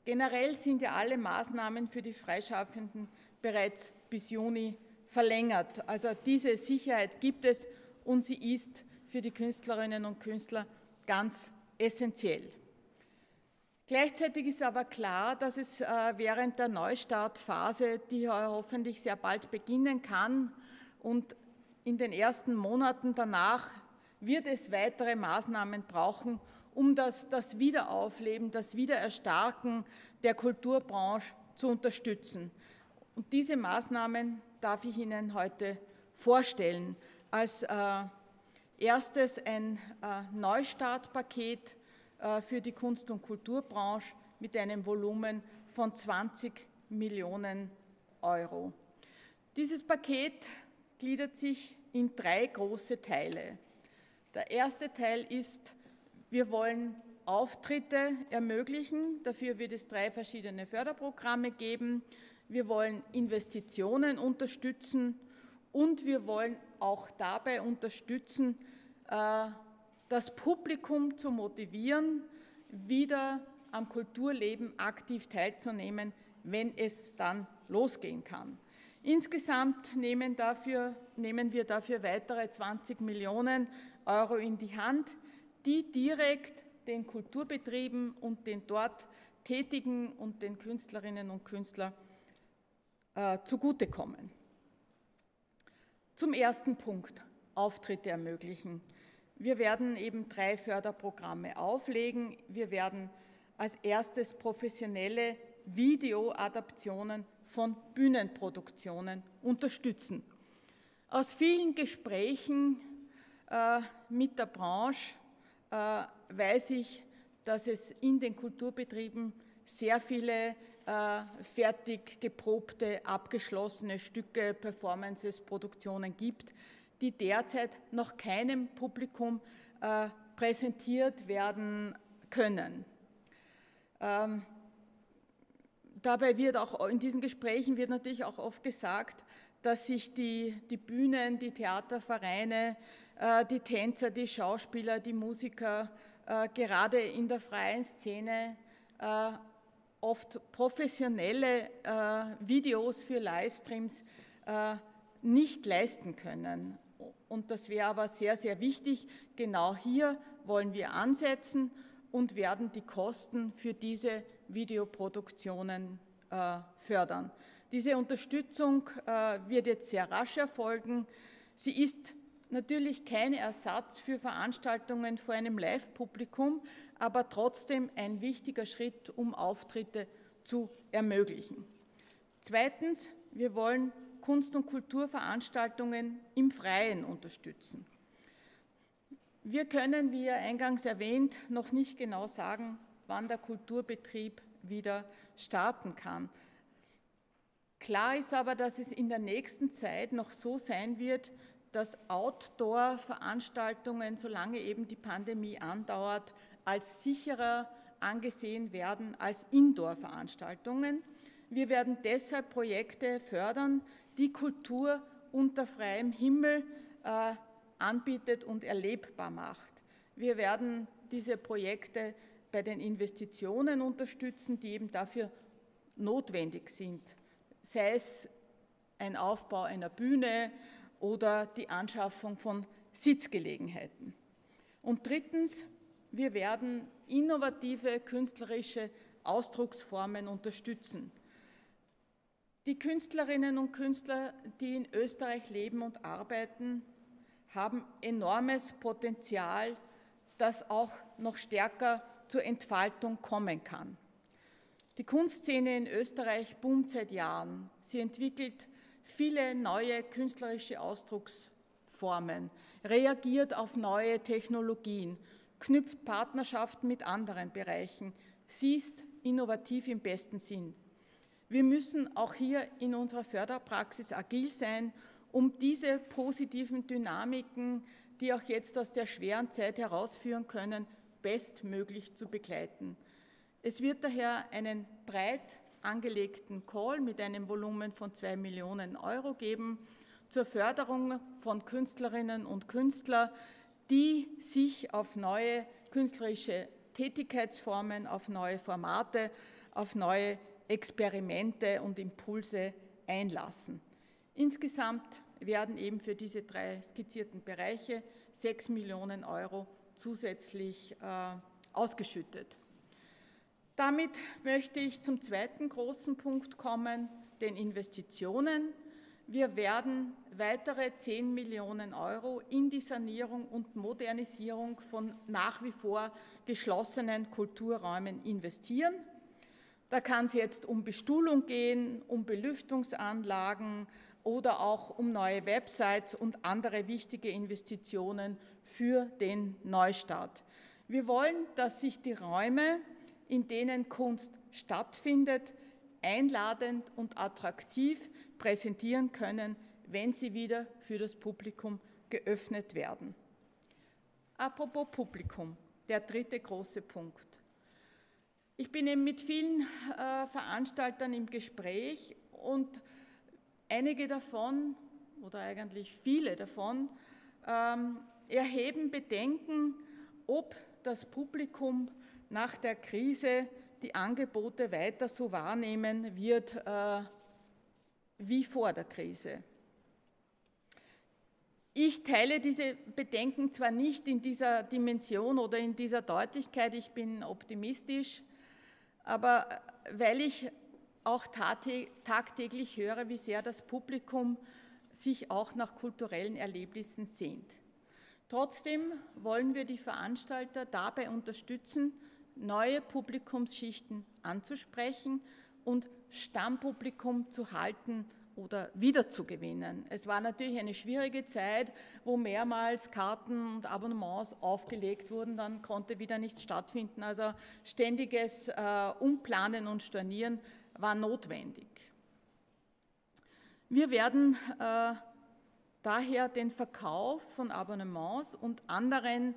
Generell sind ja alle Maßnahmen für die Freischaffenden bereits bis Juni verlängert. Also diese Sicherheit gibt es und sie ist für die Künstlerinnen und Künstler ganz essentiell. Gleichzeitig ist aber klar, dass es äh, während der Neustartphase, die hoffentlich sehr bald beginnen kann und in den ersten Monaten danach wird es weitere Maßnahmen brauchen, um das, das Wiederaufleben, das Wiedererstarken der Kulturbranche zu unterstützen. Und diese Maßnahmen darf ich Ihnen heute vorstellen. Als äh, erstes ein äh, Neustartpaket äh, für die Kunst- und Kulturbranche mit einem Volumen von 20 Millionen Euro. Dieses Paket gliedert sich in drei große Teile. Der erste Teil ist, wir wollen Auftritte ermöglichen. Dafür wird es drei verschiedene Förderprogramme geben. Wir wollen Investitionen unterstützen und wir wollen auch dabei unterstützen, äh, das Publikum zu motivieren, wieder am Kulturleben aktiv teilzunehmen, wenn es dann losgehen kann. Insgesamt nehmen, dafür, nehmen wir dafür weitere 20 Millionen Euro in die Hand, die direkt den Kulturbetrieben und den dort Tätigen und den Künstlerinnen und Künstlern äh, zugutekommen. Zum ersten Punkt, Auftritte ermöglichen. Wir werden eben drei Förderprogramme auflegen. Wir werden als erstes professionelle Videoadaptionen von Bühnenproduktionen unterstützen. Aus vielen Gesprächen äh, mit der Branche weiß ich, dass es in den Kulturbetrieben sehr viele äh, fertig geprobte, abgeschlossene Stücke, Performances, Produktionen gibt, die derzeit noch keinem Publikum äh, präsentiert werden können. Ähm, dabei wird auch in diesen Gesprächen wird natürlich auch oft gesagt, dass sich die, die Bühnen, die Theatervereine, äh, die Tänzer, die Schauspieler, die Musiker äh, gerade in der freien Szene äh, oft professionelle äh, Videos für Livestreams äh, nicht leisten können und das wäre aber sehr, sehr wichtig. Genau hier wollen wir ansetzen und werden die Kosten für diese Videoproduktionen äh, fördern. Diese Unterstützung äh, wird jetzt sehr rasch erfolgen. Sie ist natürlich kein Ersatz für Veranstaltungen vor einem Live-Publikum, aber trotzdem ein wichtiger Schritt, um Auftritte zu ermöglichen. Zweitens, wir wollen Kunst- und Kulturveranstaltungen im Freien unterstützen. Wir können, wie eingangs erwähnt, noch nicht genau sagen, wann der Kulturbetrieb wieder starten kann. Klar ist aber, dass es in der nächsten Zeit noch so sein wird, dass Outdoor-Veranstaltungen, solange eben die Pandemie andauert, als sicherer angesehen werden als Indoor-Veranstaltungen. Wir werden deshalb Projekte fördern, die Kultur unter freiem Himmel äh, anbietet und erlebbar macht. Wir werden diese Projekte bei den Investitionen unterstützen, die eben dafür notwendig sind, sei es ein Aufbau einer Bühne oder die Anschaffung von Sitzgelegenheiten. Und drittens, wir werden innovative künstlerische Ausdrucksformen unterstützen. Die Künstlerinnen und Künstler, die in Österreich leben und arbeiten, haben enormes Potenzial, das auch noch stärker zur Entfaltung kommen kann. Die Kunstszene in Österreich boomt seit Jahren. Sie entwickelt viele neue künstlerische Ausdrucksformen, reagiert auf neue Technologien, knüpft Partnerschaften mit anderen Bereichen. Sie ist innovativ im besten Sinn. Wir müssen auch hier in unserer Förderpraxis agil sein, um diese positiven Dynamiken, die auch jetzt aus der schweren Zeit herausführen können, bestmöglich zu begleiten. Es wird daher einen breit angelegten Call mit einem Volumen von zwei Millionen Euro geben zur Förderung von Künstlerinnen und Künstlern, die sich auf neue künstlerische Tätigkeitsformen, auf neue Formate, auf neue Experimente und Impulse einlassen. Insgesamt werden eben für diese drei skizzierten Bereiche sechs Millionen Euro zusätzlich äh, ausgeschüttet. Damit möchte ich zum zweiten großen Punkt kommen, den Investitionen. Wir werden weitere 10 Millionen Euro in die Sanierung und Modernisierung von nach wie vor geschlossenen Kulturräumen investieren. Da kann es jetzt um Bestuhlung gehen, um Belüftungsanlagen oder auch um neue Websites und andere wichtige Investitionen für den Neustart. Wir wollen, dass sich die Räume, in denen Kunst stattfindet, einladend und attraktiv präsentieren können, wenn sie wieder für das Publikum geöffnet werden. Apropos Publikum, der dritte große Punkt. Ich bin eben mit vielen äh, Veranstaltern im Gespräch und einige davon, oder eigentlich viele davon, ähm, erheben Bedenken, ob das Publikum nach der Krise die Angebote weiter so wahrnehmen wird äh, wie vor der Krise. Ich teile diese Bedenken zwar nicht in dieser Dimension oder in dieser Deutlichkeit, ich bin optimistisch, aber weil ich auch tagtäglich höre, wie sehr das Publikum sich auch nach kulturellen Erlebnissen sehnt. Trotzdem wollen wir die Veranstalter dabei unterstützen, neue Publikumsschichten anzusprechen und Stammpublikum zu halten oder wiederzugewinnen. Es war natürlich eine schwierige Zeit, wo mehrmals Karten und Abonnements aufgelegt wurden, dann konnte wieder nichts stattfinden. Also ständiges äh, Umplanen und Stornieren war notwendig. Wir werden äh, daher den Verkauf von Abonnements und anderen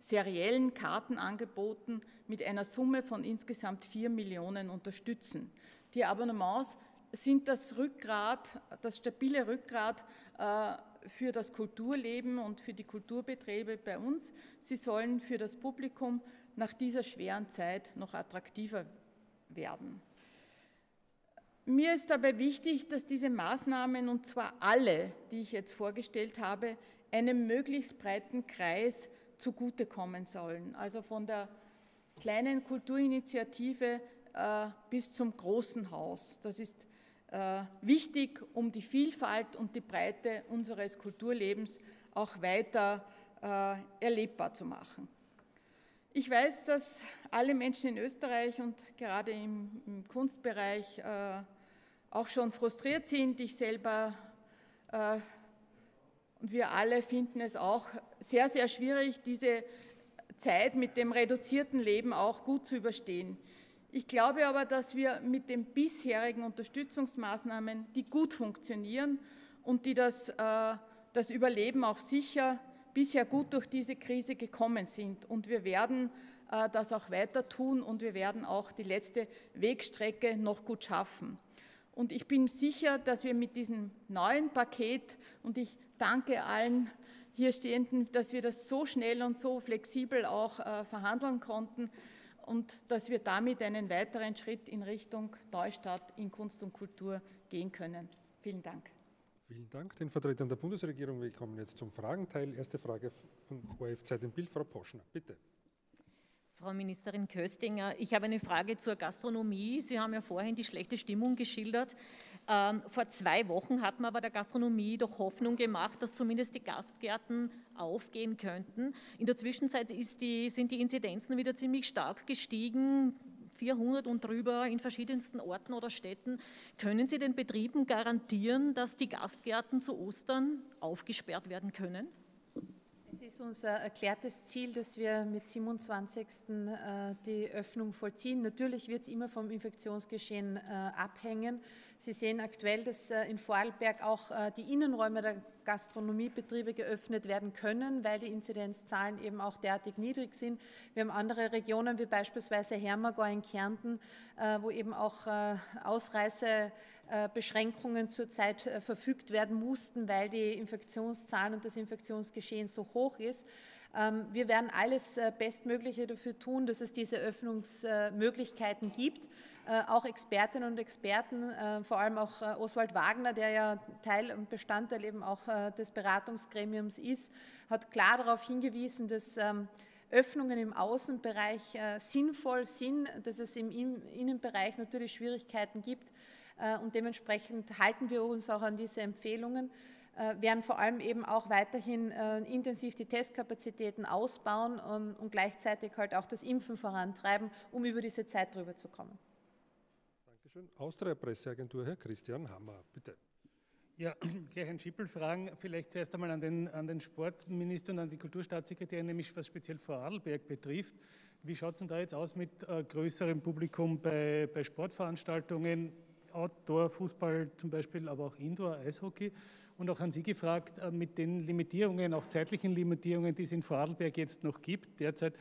seriellen Kartenangeboten mit einer Summe von insgesamt 4 Millionen unterstützen. Die Abonnements sind das Rückgrat, das stabile Rückgrat äh, für das Kulturleben und für die Kulturbetriebe bei uns. Sie sollen für das Publikum nach dieser schweren Zeit noch attraktiver werden. Mir ist dabei wichtig, dass diese Maßnahmen, und zwar alle, die ich jetzt vorgestellt habe, einem möglichst breiten Kreis zugutekommen sollen. Also von der kleinen Kulturinitiative äh, bis zum großen Haus. Das ist äh, wichtig, um die Vielfalt und die Breite unseres Kulturlebens auch weiter äh, erlebbar zu machen. Ich weiß, dass alle Menschen in Österreich und gerade im, im Kunstbereich äh, auch schon frustriert sind. Ich selber und wir alle finden es auch sehr, sehr schwierig, diese Zeit mit dem reduzierten Leben auch gut zu überstehen. Ich glaube aber, dass wir mit den bisherigen Unterstützungsmaßnahmen, die gut funktionieren und die das, äh, das Überleben auch sicher bisher gut durch diese Krise gekommen sind. Und wir werden äh, das auch weiter tun und wir werden auch die letzte Wegstrecke noch gut schaffen. Und ich bin sicher, dass wir mit diesem neuen Paket, und ich danke allen hier Stehenden, dass wir das so schnell und so flexibel auch äh, verhandeln konnten und dass wir damit einen weiteren Schritt in Richtung Neustart in Kunst und Kultur gehen können. Vielen Dank. Vielen Dank den Vertretern der Bundesregierung. Wir kommen jetzt zum Fragenteil. Erste Frage von ORF Zeit im Bild, Frau Poschner, bitte. Frau Ministerin Köstinger, ich habe eine Frage zur Gastronomie. Sie haben ja vorhin die schlechte Stimmung geschildert. Ähm, vor zwei Wochen hat man aber der Gastronomie doch Hoffnung gemacht, dass zumindest die Gastgärten aufgehen könnten. In der Zwischenzeit die, sind die Inzidenzen wieder ziemlich stark gestiegen. 400 und drüber in verschiedensten Orten oder Städten. Können Sie den Betrieben garantieren, dass die Gastgärten zu Ostern aufgesperrt werden können? Ist unser erklärtes Ziel, dass wir mit 27. Äh, die Öffnung vollziehen. Natürlich wird es immer vom Infektionsgeschehen äh, abhängen. Sie sehen aktuell, dass äh, in Vorarlberg auch die Innenräume der Gastronomiebetriebe geöffnet werden können, weil die Inzidenzzahlen eben auch derartig niedrig sind. Wir haben andere Regionen wie beispielsweise Hermagor in Kärnten, wo eben auch Ausreise äh, Beschränkungen zurzeit äh, verfügt werden mussten, weil die Infektionszahlen und das Infektionsgeschehen so hoch ist. Ähm, wir werden alles äh, Bestmögliche dafür tun, dass es diese Öffnungsmöglichkeiten gibt. Auch Expertinnen und Experten, vor allem auch Oswald Wagner, der ja Teil und Bestandteil eben auch des Beratungsgremiums ist, hat klar darauf hingewiesen, dass ähm, Öffnungen im Außenbereich sinnvoll sind, dass es im Innenbereich natürlich Schwierigkeiten gibt. Äh, und dementsprechend halten wir uns auch an diese Empfehlungen, äh, werden vor allem eben auch weiterhin äh, intensiv die Testkapazitäten ausbauen und gleichzeitig halt auch das Impfen vorantreiben, um über diese Zeit drüber zu kommen. Dankeschön. Austria Presseagentur, Herr Christian Hammer, bitte. Ja, *clears throat* gleich ein Schippel fragen, vielleicht zuerst einmal an den, an den Sportminister und an die Kulturstaatssekretärin, nämlich was speziell Vorarlberg betrifft. Wie schaut es denn da jetzt aus mit äh, größerem Publikum bei, bei Sportveranstaltungen? Outdoor, Fußball zum Beispiel, aber auch Indoor, Eishockey. Und auch an Sie gefragt, äh, mit den Limitierungen, auch zeitlichen Limitierungen, die es in Vorarlberg jetzt noch gibt, derzeit,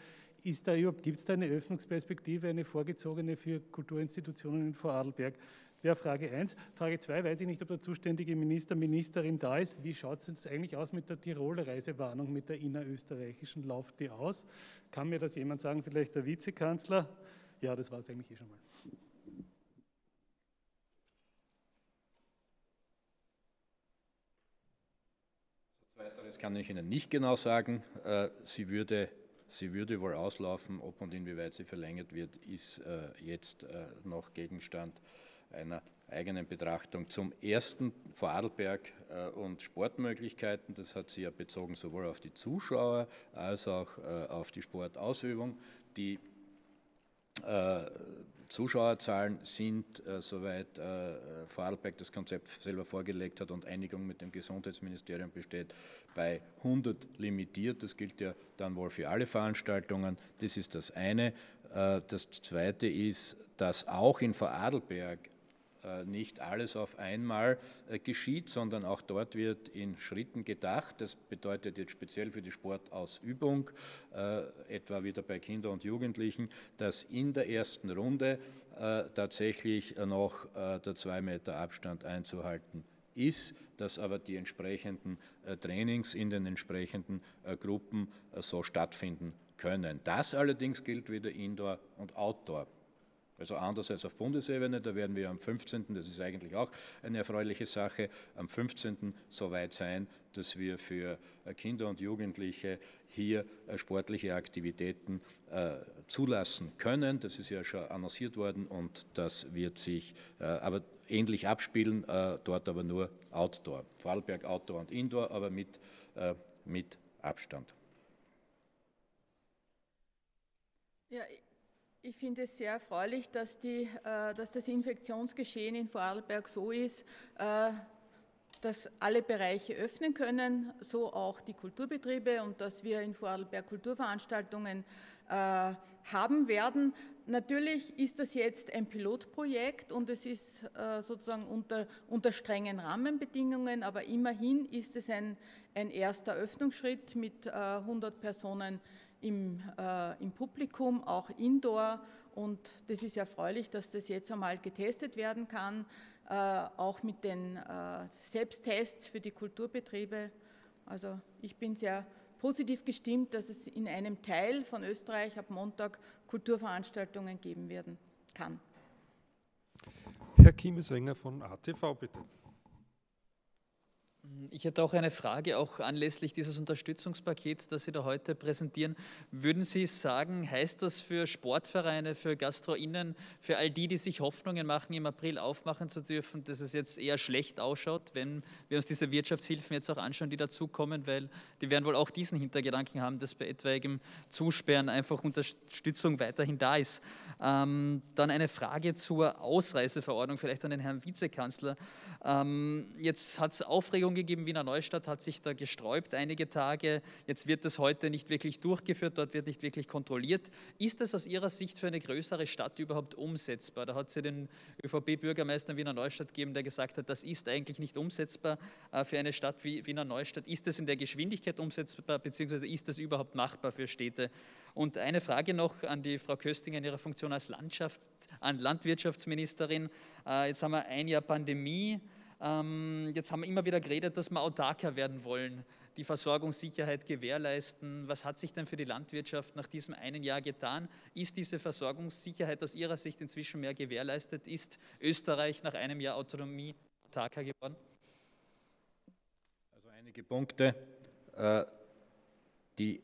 ist da überhaupt, gibt es da eine Öffnungsperspektive, eine vorgezogene für Kulturinstitutionen in Vorarlberg? Wäre Frage 1. Frage 2, weiß ich nicht, ob der zuständige Minister, Ministerin da ist. Wie schaut es jetzt eigentlich aus mit der Tiroler Reisewarnung, mit der innerösterreichischen? Lauft die aus? Kann mir das jemand sagen, vielleicht der Vizekanzler? Ja, das war es eigentlich eh schon mal. Das kann ich Ihnen nicht genau sagen. Äh, sie würde, sie würde wohl auslaufen. Ob und inwieweit sie verlängert wird, ist äh, jetzt äh, noch Gegenstand einer eigenen Betrachtung. Zum ersten Vorarlberg und Sportmöglichkeiten, das hat sie ja bezogen sowohl auf die Zuschauer als auch auf die Sportausübung. Die Zuschauerzahlen sind, äh, soweit äh, Vorarlberg das Konzept selber vorgelegt hat und Einigung mit dem Gesundheitsministerium besteht, bei 100 limitiert. Das gilt ja dann wohl für alle Veranstaltungen. Das ist das eine. Äh, das zweite ist, dass auch in Vorarlberg äh, nicht alles auf einmal äh, geschieht, sondern auch dort wird in Schritten gedacht. Das bedeutet jetzt speziell für die Sportausübung, äh, etwa wieder bei Kindern und Jugendlichen, dass in der ersten Runde tatsächlich noch der zwei Meter Abstand einzuhalten ist, dass aber die entsprechenden Trainings in den entsprechenden Gruppen so stattfinden können. Das allerdings gilt wieder Indoor und Outdoor. Also anders als auf Bundesebene, da werden wir am 15., das ist eigentlich auch eine erfreuliche Sache, am 15. so weit sein, dass wir für äh, Kinder und Jugendliche hier äh, sportliche Aktivitäten äh, zulassen können. Das ist ja schon annonciert worden und das wird sich aber ähnlich abspielen, dort aber nur Outdoor. Vorarlberg Outdoor und Indoor, aber mit, mit Abstand. Ja, ich finde es sehr erfreulich, dass, die, äh, dass das Infektionsgeschehen in Vorarlberg so ist, äh, dass alle Bereiche öffnen können, so auch die Kulturbetriebe und dass wir in Vorarlberg Kulturveranstaltungen äh, haben werden. Natürlich ist das jetzt ein Pilotprojekt und es ist sozusagen unter, unter strengen Rahmenbedingungen, aber immerhin ist es ein, ein erster Öffnungsschritt mit 100 Personen im, im Publikum, auch indoor. Und das ist erfreulich, dass das jetzt einmal getestet werden kann, auch mit den Selbsttests für die Kulturbetriebe. Also ich bin sehr positiv gestimmt, dass es in einem Teil von Österreich ab Montag Kulturveranstaltungen geben werden kann. Herr Kiemeswenger von ATV, bitte. Ich hätte auch eine Frage, auch anlässlich dieses Unterstützungspakets, das Sie da heute präsentieren. Würden Sie sagen, heißt das für Sportvereine, für GastroInnen, für all die, die sich Hoffnungen machen, im April aufmachen zu dürfen, dass es jetzt eher schlecht ausschaut, wenn wir uns diese Wirtschaftshilfen jetzt auch anschauen, die dazukommen, weil die werden wohl auch diesen Hintergedanken haben, dass bei etwaigem Zusperren einfach Unterstützung weiterhin da ist. Ähm, dann eine Frage zur Ausreiseverordnung, vielleicht an den Herrn Vizekanzler. Ähm, jetzt hat es Aufregung gegeben, Wiener Neustadt hat sich da gesträubt einige Tage. Jetzt wird das heute nicht wirklich durchgeführt, dort wird nicht wirklich kontrolliert. Ist das aus Ihrer Sicht für eine größere Stadt überhaupt umsetzbar? Da hat es ja den ÖVP-Bürgermeister Wiener Neustadt gegeben, der gesagt hat, das ist eigentlich nicht umsetzbar äh, für eine Stadt wie Wiener Neustadt. Ist das in der Geschwindigkeit umsetzbar, beziehungsweise ist das überhaupt machbar für Städte? Und eine Frage noch an die Frau Köstinger in ihrer Funktion als Landwirtschaftsministerin. Äh, jetzt haben wir ein Jahr Pandemie. Ähm, jetzt haben wir immer wieder geredet, dass wir autarker werden wollen, die Versorgungssicherheit gewährleisten. Was hat sich denn für die Landwirtschaft nach diesem einen Jahr getan? Ist diese Versorgungssicherheit aus Ihrer Sicht inzwischen mehr gewährleistet? Ist Österreich nach einem Jahr Autonomie autarker geworden? Also einige Punkte. Äh, die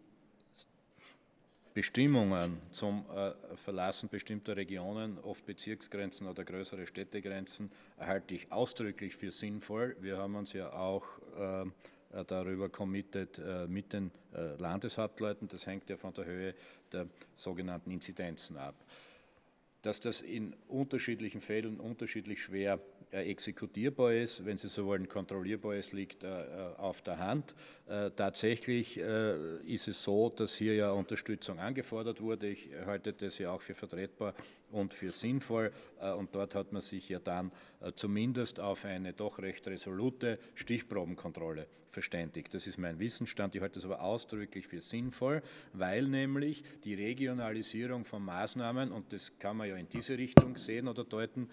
Bestimmungen zum äh, Verlassen bestimmter Regionen, oft Bezirksgrenzen oder größere Städtegrenzen, halte ich ausdrücklich für sinnvoll. Wir haben uns ja auch äh, darüber committed äh, mit den äh, Landeshauptleuten. Das hängt ja von der Höhe der sogenannten Inzidenzen ab. Dass das in unterschiedlichen Fällen unterschiedlich schwer äh, exekutierbar ist, wenn Sie so wollen, kontrollierbar ist, liegt äh, äh, auf der Hand. Tatsächlich ist es so, dass hier ja Unterstützung angefordert wurde. Ich halte das ja auch für vertretbar und für sinnvoll. Und dort hat man sich ja dann zumindest auf eine doch recht resolute Stichprobenkontrolle verständigt. Das ist mein Wissensstand. Ich halte das aber ausdrücklich für sinnvoll, weil nämlich die Regionalisierung von Maßnahmen, und das kann man ja in diese Richtung sehen oder deuten,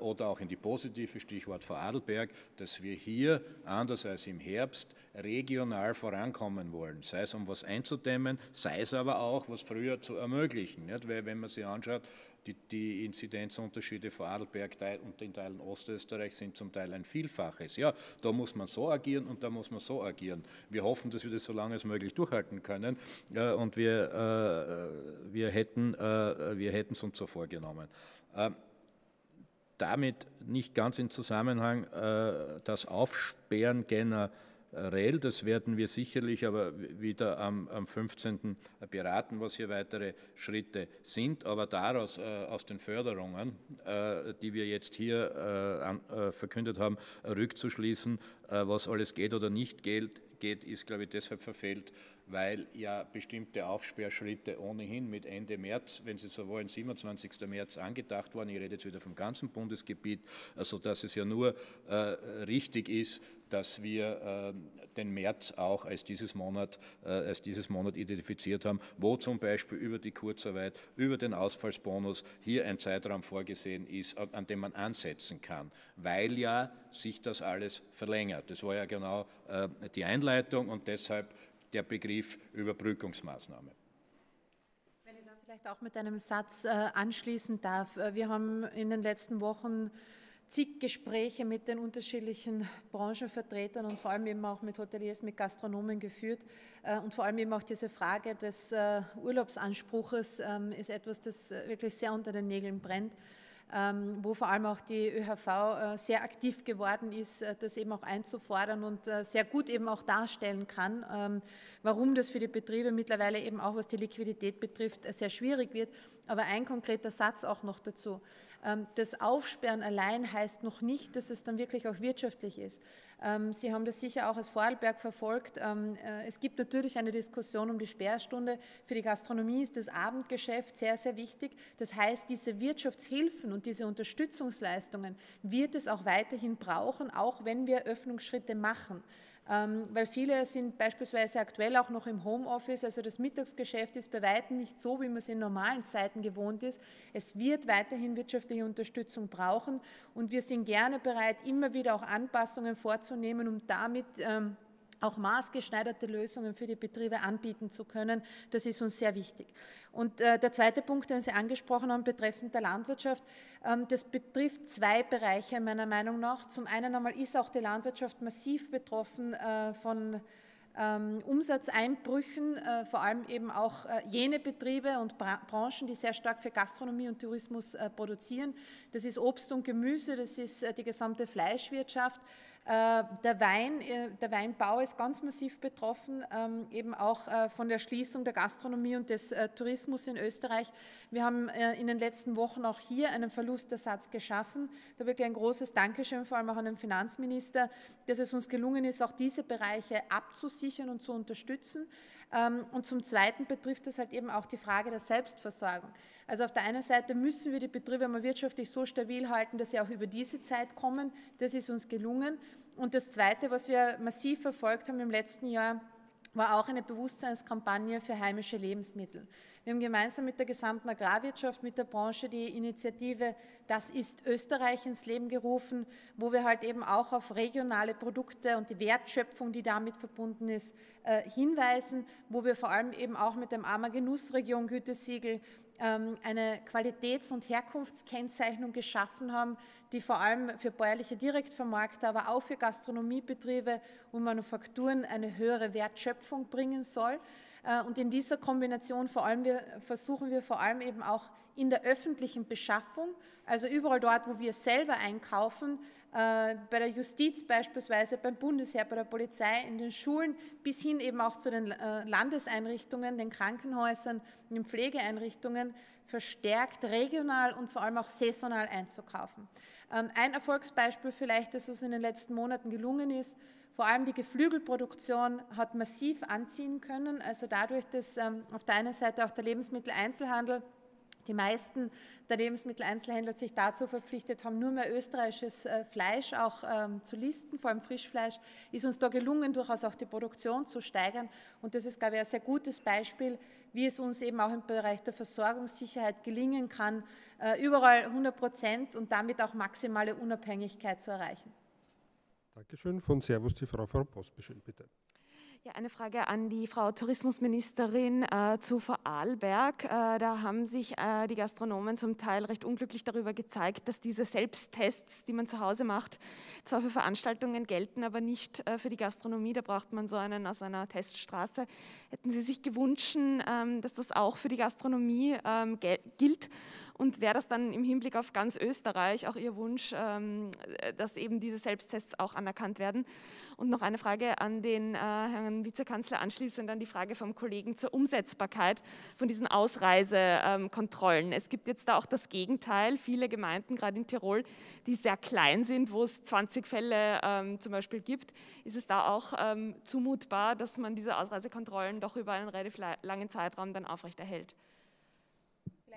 oder auch in die positive Stichwort Vorarlberg, dass wir hier, anders als im Herbst, regional vorankommen wollen, sei es um was einzudämmen, sei es aber auch, was früher zu ermöglichen. Weil wenn man sich anschaut, die, die Inzidenzunterschiede Vorarlberg und in Teilen Ostösterreichs sind zum Teil ein Vielfaches. Ja, da muss man so agieren und da muss man so agieren. Wir hoffen, dass wir das so lange als möglich durchhalten können äh, und wir, äh, wir hätten äh, wir es uns so vorgenommen. Ähm, damit nicht ganz in Zusammenhang äh, das Aufsperren generell. Das werden wir sicherlich aber wieder am, am 15. beraten, was hier weitere Schritte sind. Aber daraus, äh, aus den Förderungen, äh, die wir jetzt hier äh, an, äh, verkündet haben, rückzuschließen, äh, was alles geht oder nicht geht, geht, ist, glaube ich, deshalb verfehlt, weil ja bestimmte Aufsperrschritte ohnehin mit Ende März, wenn Sie so wollen, 27. März angedacht waren. Ich rede jetzt wieder vom ganzen Bundesgebiet, sodass also es ja nur äh, richtig ist, dass wir äh, den März auch als dieses, Monat, äh, als dieses Monat identifiziert haben, wo zum Beispiel über die Kurzarbeit, über den Ausfallsbonus hier ein Zeitraum vorgesehen ist, an dem man ansetzen kann, weil ja sich das alles verlängert. Das war ja genau äh, die Einleitung und deshalb der Begriff Überbrückungsmaßnahme. Vielleicht auch mit einem Satz äh, anschließen darf. Wir haben in den letzten Wochen zig Gespräche mit den unterschiedlichen Branchenvertretern und vor allem eben auch mit Hoteliers, mit Gastronomen geführt. Äh, und vor allem eben auch diese Frage des Urlaubsanspruches ähm, ist etwas, das wirklich sehr unter den Nägeln brennt. Ähm, wo vor allem auch die ÖHV äh, sehr aktiv geworden ist, äh, das eben auch einzufordern und äh, sehr gut eben auch darstellen kann, ähm, warum das für die Betriebe mittlerweile eben auch was die Liquidität betrifft sehr schwierig wird. Aber ein konkreter Satz auch noch dazu. Ähm, das Aufsperren allein heißt noch nicht, dass es dann wirklich auch wirtschaftlich ist. Ähm, Sie haben das sicher auch als Vorarlberg verfolgt. Ähm, äh, es gibt natürlich eine Diskussion um die Sperrstunde. Für die Gastronomie ist das Abendgeschäft sehr, sehr wichtig. Das heißt, diese Wirtschaftshilfen und diese Unterstützungsleistungen wird es auch weiterhin brauchen, auch wenn wir Öffnungsschritte machen. Ähm, weil viele sind beispielsweise aktuell auch noch im Homeoffice, also das Mittagsgeschäft ist bei weitem nicht so, wie man es in normalen Zeiten gewohnt ist. Es wird weiterhin wirtschaftliche Unterstützung brauchen und wir sind gerne bereit, immer wieder auch Anpassungen vorzunehmen, um damit ähm, auch maßgeschneiderte Lösungen für die Betriebe anbieten zu können. Das ist uns sehr wichtig. Und äh, der zweite Punkt, den Sie angesprochen haben, betreffend der Landwirtschaft, ähm, das betrifft zwei Bereiche meiner Meinung nach. Zum einen einmal ist auch die Landwirtschaft massiv betroffen äh, von ähm, Umsatzeinbrüchen, äh, vor allem eben auch jene Betriebe und Bra Branchen, die sehr stark für Gastronomie und Tourismus produzieren. Das ist Obst und Gemüse, das ist die gesamte Fleischwirtschaft. Äh, der, Wein, äh, der Weinbau ist ganz massiv betroffen, ähm, eben auch äh, von der Schließung der Gastronomie und des Tourismus in Österreich. Wir haben in den letzten Wochen auch hier einen Verlustersatz geschaffen. Da wirklich ein großes Dankeschön, vor allem auch an den Finanzminister, dass es uns gelungen ist, auch diese Bereiche abzusichern und zu unterstützen. Ähm, und zum Zweiten betrifft es halt eben auch die Frage der Selbstversorgung. Also auf der einen Seite müssen wir die Betriebe mal wirtschaftlich so stabil halten, dass sie auch über diese Zeit kommen. Das ist uns gelungen. Und das Zweite, was wir massiv verfolgt haben im letzten Jahr, war auch eine Bewusstseinskampagne für heimische Lebensmittel. Wir haben gemeinsam mit der gesamten Agrarwirtschaft, mit der Branche die Initiative Das ist Österreich ins Leben gerufen, wo wir halt eben auch auf regionale Produkte und die Wertschöpfung, die damit verbunden ist, äh, hinweisen, wo wir vor allem eben auch mit dem Armer Genussregion Gütesiegel eine Qualitäts- und Herkunftskennzeichnung geschaffen haben, die vor allem für bäuerliche Direktvermarkter, aber auch für Gastronomiebetriebe und Manufakturen eine höhere Wertschöpfung bringen soll. Äh, und in dieser Kombination vor allem wir, versuchen wir vor allem eben auch in der öffentlichen Beschaffung, also überall dort, wo wir selber einkaufen, bei der Justiz beispielsweise, beim Bundesheer, bei der Polizei, in den Schulen, bis hin eben auch zu den äh, Landeseinrichtungen, den Krankenhäusern den Pflegeeinrichtungen, verstärkt regional und vor allem auch saisonal einzukaufen. Ähm, ein Erfolgsbeispiel vielleicht, das uns in den letzten Monaten gelungen ist, vor allem die Geflügelproduktion hat massiv anziehen können, also dadurch, dass ähm, auf der einen Seite auch der Lebensmitteleinzelhandel die meisten der Lebensmitteleinzelhändler sich dazu verpflichtet haben, nur mehr österreichisches äh, Fleisch auch ähm, zu listen, vor allem Frischfleisch, ist uns da gelungen, durchaus auch die Produktion zu steigern. Und das ist, glaube ich, ein sehr gutes Beispiel, wie es uns eben auch im Bereich der Versorgungssicherheit gelingen kann, äh, überall 100 Prozent und damit auch maximale Unabhängigkeit zu erreichen. Dankeschön. Von Servus die Frau Frau Postbeschön, bitte. Ja, eine Frage an die Frau Tourismusministerin äh, zu Vorarlberg. Äh, da haben sich äh, die Gastronomen zum Teil recht unglücklich darüber gezeigt, dass diese Selbsttests, die man zu Hause macht, zwar für Veranstaltungen gelten, aber nicht äh, für die Gastronomie. Da braucht man so einen aus einer Teststraße. Hätten Sie sich gewünscht, ähm, dass das auch für die Gastronomie ähm, gilt? Und wäre das dann im Hinblick auf ganz Österreich auch Ihr Wunsch, ähm, dass eben diese Selbsttests auch anerkannt werden? Und noch eine Frage an den äh, Herrn Vizekanzler anschließend an die Frage vom Kollegen zur Umsetzbarkeit von diesen Ausreisekontrollen. Es gibt jetzt da auch das Gegenteil. Viele Gemeinden, gerade in Tirol, die sehr klein sind, wo es 20 Fälle ähm, zum Beispiel gibt. Ist es da auch ähm, zumutbar, dass man diese Ausreisekontrollen doch über einen relativ langen Zeitraum dann aufrechterhält?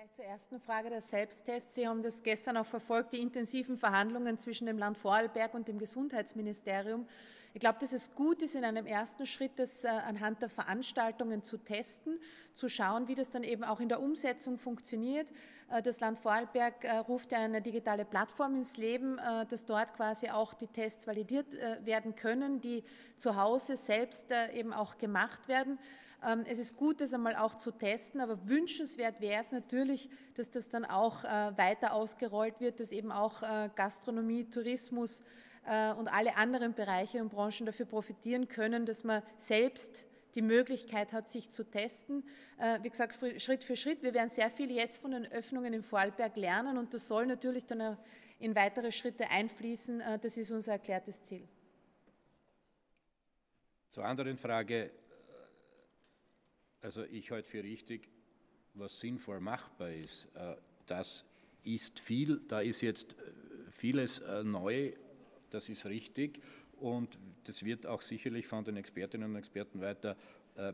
Vielleicht zur ersten Frage der Selbsttests. Sie haben das gestern auch verfolgt, die intensiven Verhandlungen zwischen dem Land Vorarlberg und dem Gesundheitsministerium. Ich glaube, dass es gut ist, in einem ersten Schritt das äh, anhand der Veranstaltungen zu testen, zu schauen, wie das dann eben auch in der Umsetzung funktioniert. Äh, das Land Vorarlberg äh, ruft ja eine digitale Plattform ins Leben, dass dort quasi auch die Tests validiert werden können, die zu Hause selbst eben auch gemacht werden. Ähm, es ist gut, das einmal auch zu testen, aber wünschenswert wäre es natürlich, dass das dann auch äh, weiter ausgerollt wird, dass eben auch äh, Gastronomie, Tourismus äh, und alle anderen Bereiche und Branchen dafür profitieren können, dass man selbst die Möglichkeit hat, sich zu testen. Wie gesagt, Schritt für Schritt. Wir werden sehr viel jetzt von den Öffnungen im Vorarlberg lernen und das soll natürlich dann in weitere Schritte einfließen. Das ist unser erklärtes Ziel. Zur anderen Frage also ich halte für richtig, was sinnvoll machbar ist. Äh, das ist viel, da ist jetzt äh, vieles äh, neu, das ist richtig. und das wird auch sicherlich von den Expertinnen und Experten weiter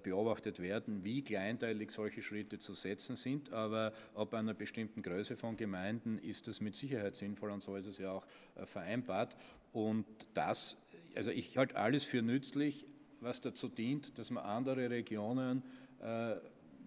beobachtet werden, wie kleinteilig solche Schritte zu setzen sind. Aber ab einer bestimmten Größe von Gemeinden ist das mit Sicherheit sinnvoll und so ist es ja auch vereinbart. Und das, also ich halte alles für nützlich, was dazu dient, dass man andere Regionen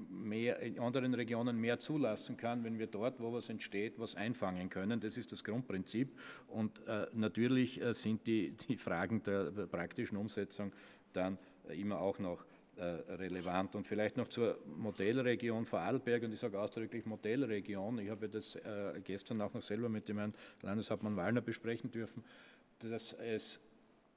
mehr, in anderen Regionen mehr zulassen kann, wenn wir dort, wo was entsteht, was einfangen können. Das ist das Grundprinzip. Und äh, natürlich äh, sind die, die Fragen der, praktischen Umsetzung dann äh, immer auch noch äh, relevant. Und vielleicht noch zur Modellregion Vorarlberg, und ich sage ausdrücklich Modellregion. Ich habe das äh, gestern auch noch selber mit dem Herrn Landeshauptmann Wallner besprechen dürfen, dass es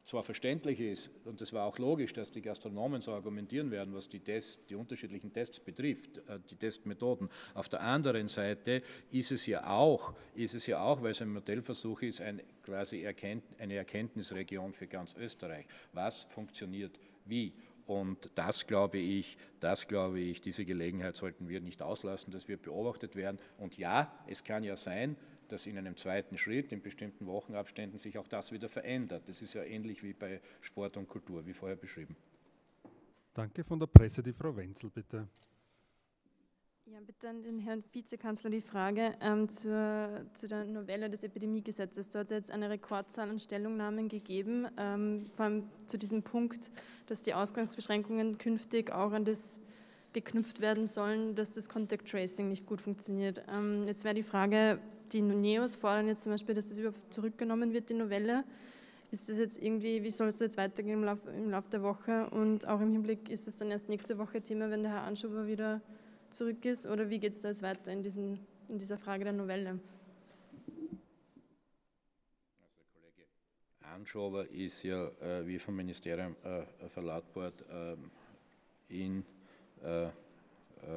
zwar verständlich ist, und es war auch logisch, dass die Gastronomen so argumentieren werden, was die, Tests, die unterschiedlichen Tests betrifft, äh, die Testmethoden. Auf der anderen Seite ist es ja auch, ist es ja auch weil es ein Modellversuch ist, ein, quasi eine Erkenntnisregion für ganz Österreich. Was funktioniert wie? Und das glaube ich, das glaube ich, diese Gelegenheit sollten wir nicht auslassen, dass wir beobachtet werden. Und ja, es kann ja sein, dass in einem zweiten Schritt, in bestimmten Wochenabständen, sich auch das wieder verändert. Das ist ja ähnlich wie bei Sport und Kultur, wie vorher beschrieben. Danke. Von der Presse die Frau Wenzel, bitte. Ja, bitte an den Herrn Vizekanzler die Frage ähm, zur, zu der Novelle des Epidemiegesetzes. Dort hat es jetzt eine Rekordzahl an Stellungnahmen gegeben, ähm, vor allem zu diesem Punkt, dass die Ausgangsbeschränkungen künftig auch an das geknüpft werden sollen, dass das Contact Tracing nicht gut funktioniert. Ähm, jetzt wäre die Frage, die Neos fordern jetzt zum Beispiel, dass das überhaupt zurückgenommen wird, die Novelle. Ist das jetzt irgendwie, wie soll es jetzt weitergehen im Laufe, im Laufe der Woche? Und auch im Hinblick, ist es dann erst nächste Woche Thema, wenn der Herr Anschober wieder zurück ist? Oder wie geht es da jetzt weiter in, diesem, in dieser Frage der Novelle? Also der Kollege Anschober ist ja, äh, wie vom Ministerium äh, verlautbart, äh, in äh, äh,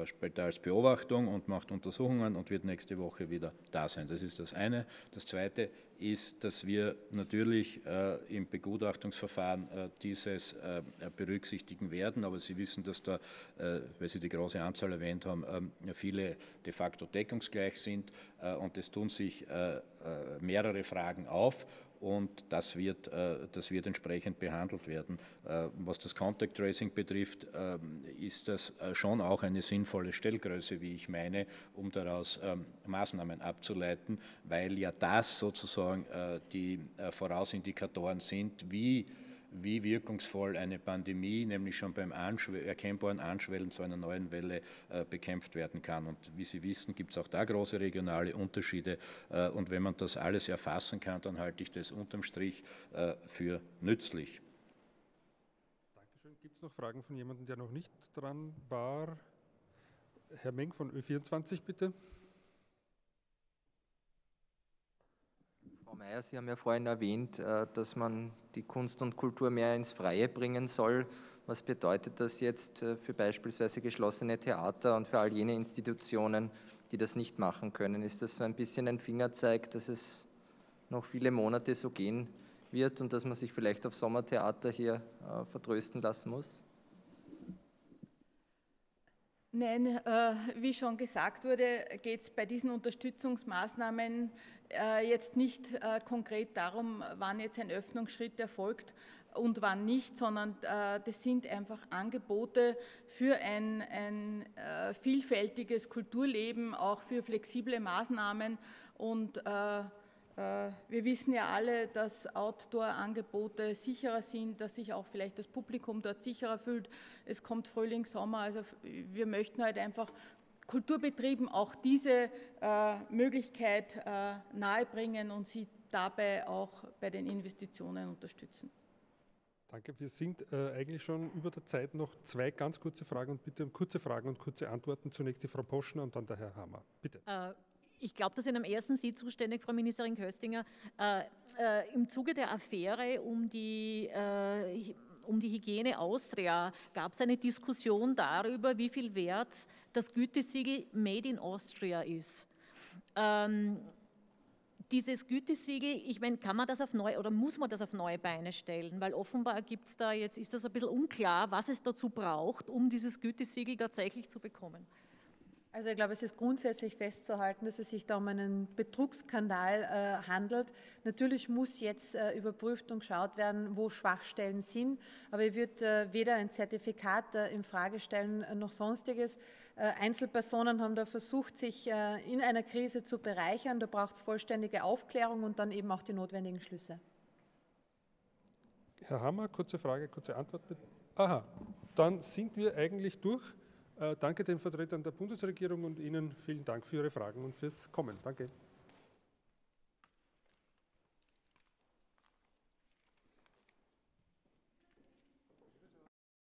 später als Beobachtung und macht Untersuchungen und wird nächste Woche wieder da sein. Das ist das eine. Das zweite ist, dass wir natürlich äh, im Begutachtungsverfahren äh, dieses äh, berücksichtigen werden. Aber Sie wissen, dass da, äh, weil Sie die große Anzahl erwähnt haben, ähm, viele de facto deckungsgleich sind äh, und es tun sich mehrere Fragen auf und das wird, äh, das wird entsprechend behandelt werden. Äh, was das Contact Tracing betrifft, ähm, ist das äh, schon auch eine sinnvolle Stellgröße, wie ich meine, um daraus ähm, Maßnahmen abzuleiten, weil ja das sozusagen die Vorausindikatoren sind, wie wie wirkungsvoll eine Pandemie, nämlich schon beim Anschw erkennbaren Anschwellen zu einer neuen Welle äh, bekämpft werden kann. Und wie Sie wissen, gibt es auch da große regionale Unterschiede. Äh, und wenn man das alles erfassen kann, dann halte ich das unterm Strich äh, für nützlich. Dankeschön. Gibt es noch Fragen von jemandem, der noch nicht dran war? Herr Meng von Ö24, bitte. Mayer, Sie haben ja vorhin erwähnt, äh, dass man die Kunst und Kultur mehr ins Freie bringen soll. Was bedeutet das jetzt äh, für beispielsweise geschlossene Theater und für all jene Institutionen, die das nicht machen können? Ist das so ein bisschen ein Fingerzeig, dass es noch viele Monate so gehen wird und dass man sich vielleicht auf Sommertheater hier äh, vertrösten lassen muss? Nein, äh, wie schon gesagt wurde, geht es bei diesen Unterstützungsmaßnahmen äh, jetzt nicht äh, konkret darum, wann jetzt ein Öffnungsschritt erfolgt und wann nicht, sondern äh, das sind einfach Angebote für ein, ein äh, vielfältiges Kulturleben, auch für flexible Maßnahmen und äh, wir wissen ja alle, dass Outdoor-Angebote sicherer sind, dass sich auch vielleicht das Publikum dort sicherer fühlt. Es kommt Frühling, Sommer, also wir möchten halt einfach Kulturbetrieben auch diese äh, Möglichkeit äh, nahebringen und sie dabei auch bei den Investitionen unterstützen. Danke. Wir sind äh, eigentlich schon über der Zeit. Noch zwei ganz kurze Fragen und bitte um kurze Fragen und kurze Antworten. Zunächst die Frau Poschner und dann der Herr Hammer. Bitte. Ich glaube, dass in am ersten Sie zuständig, Frau Ministerin Köstinger, äh, äh, im Zuge der Affäre um die, äh, um die Hygiene Austria gab es eine Diskussion darüber, wie viel wert das Gütesiegel Made in Austria ist. Ähm, dieses Gütesiegel, ich meine, kann man das auf neue oder muss man das auf neue Beine stellen? Weil offenbar gibt es da jetzt, ist das ein bisschen unklar, was es dazu braucht, um dieses Gütesiegel tatsächlich zu bekommen. Also ich glaube, es ist grundsätzlich festzuhalten, dass es sich da um einen Betrugsskandal äh, handelt. Natürlich muss jetzt äh, überprüft und geschaut werden, wo Schwachstellen sind, aber ich würde äh, weder ein Zertifikat äh, in Frage stellen äh, noch sonstiges. Äh, Einzelpersonen haben da versucht, sich in einer Krise zu bereichern. Da braucht es vollständige Aufklärung und dann eben auch die notwendigen Schlüsse. Herr Hammer, kurze Frage, kurze Antwort. Aha, dann sind wir eigentlich durch. Äh, danke den Vertretern der Bundesregierung und Ihnen vielen Dank für Ihre Fragen und fürs Kommen. Danke.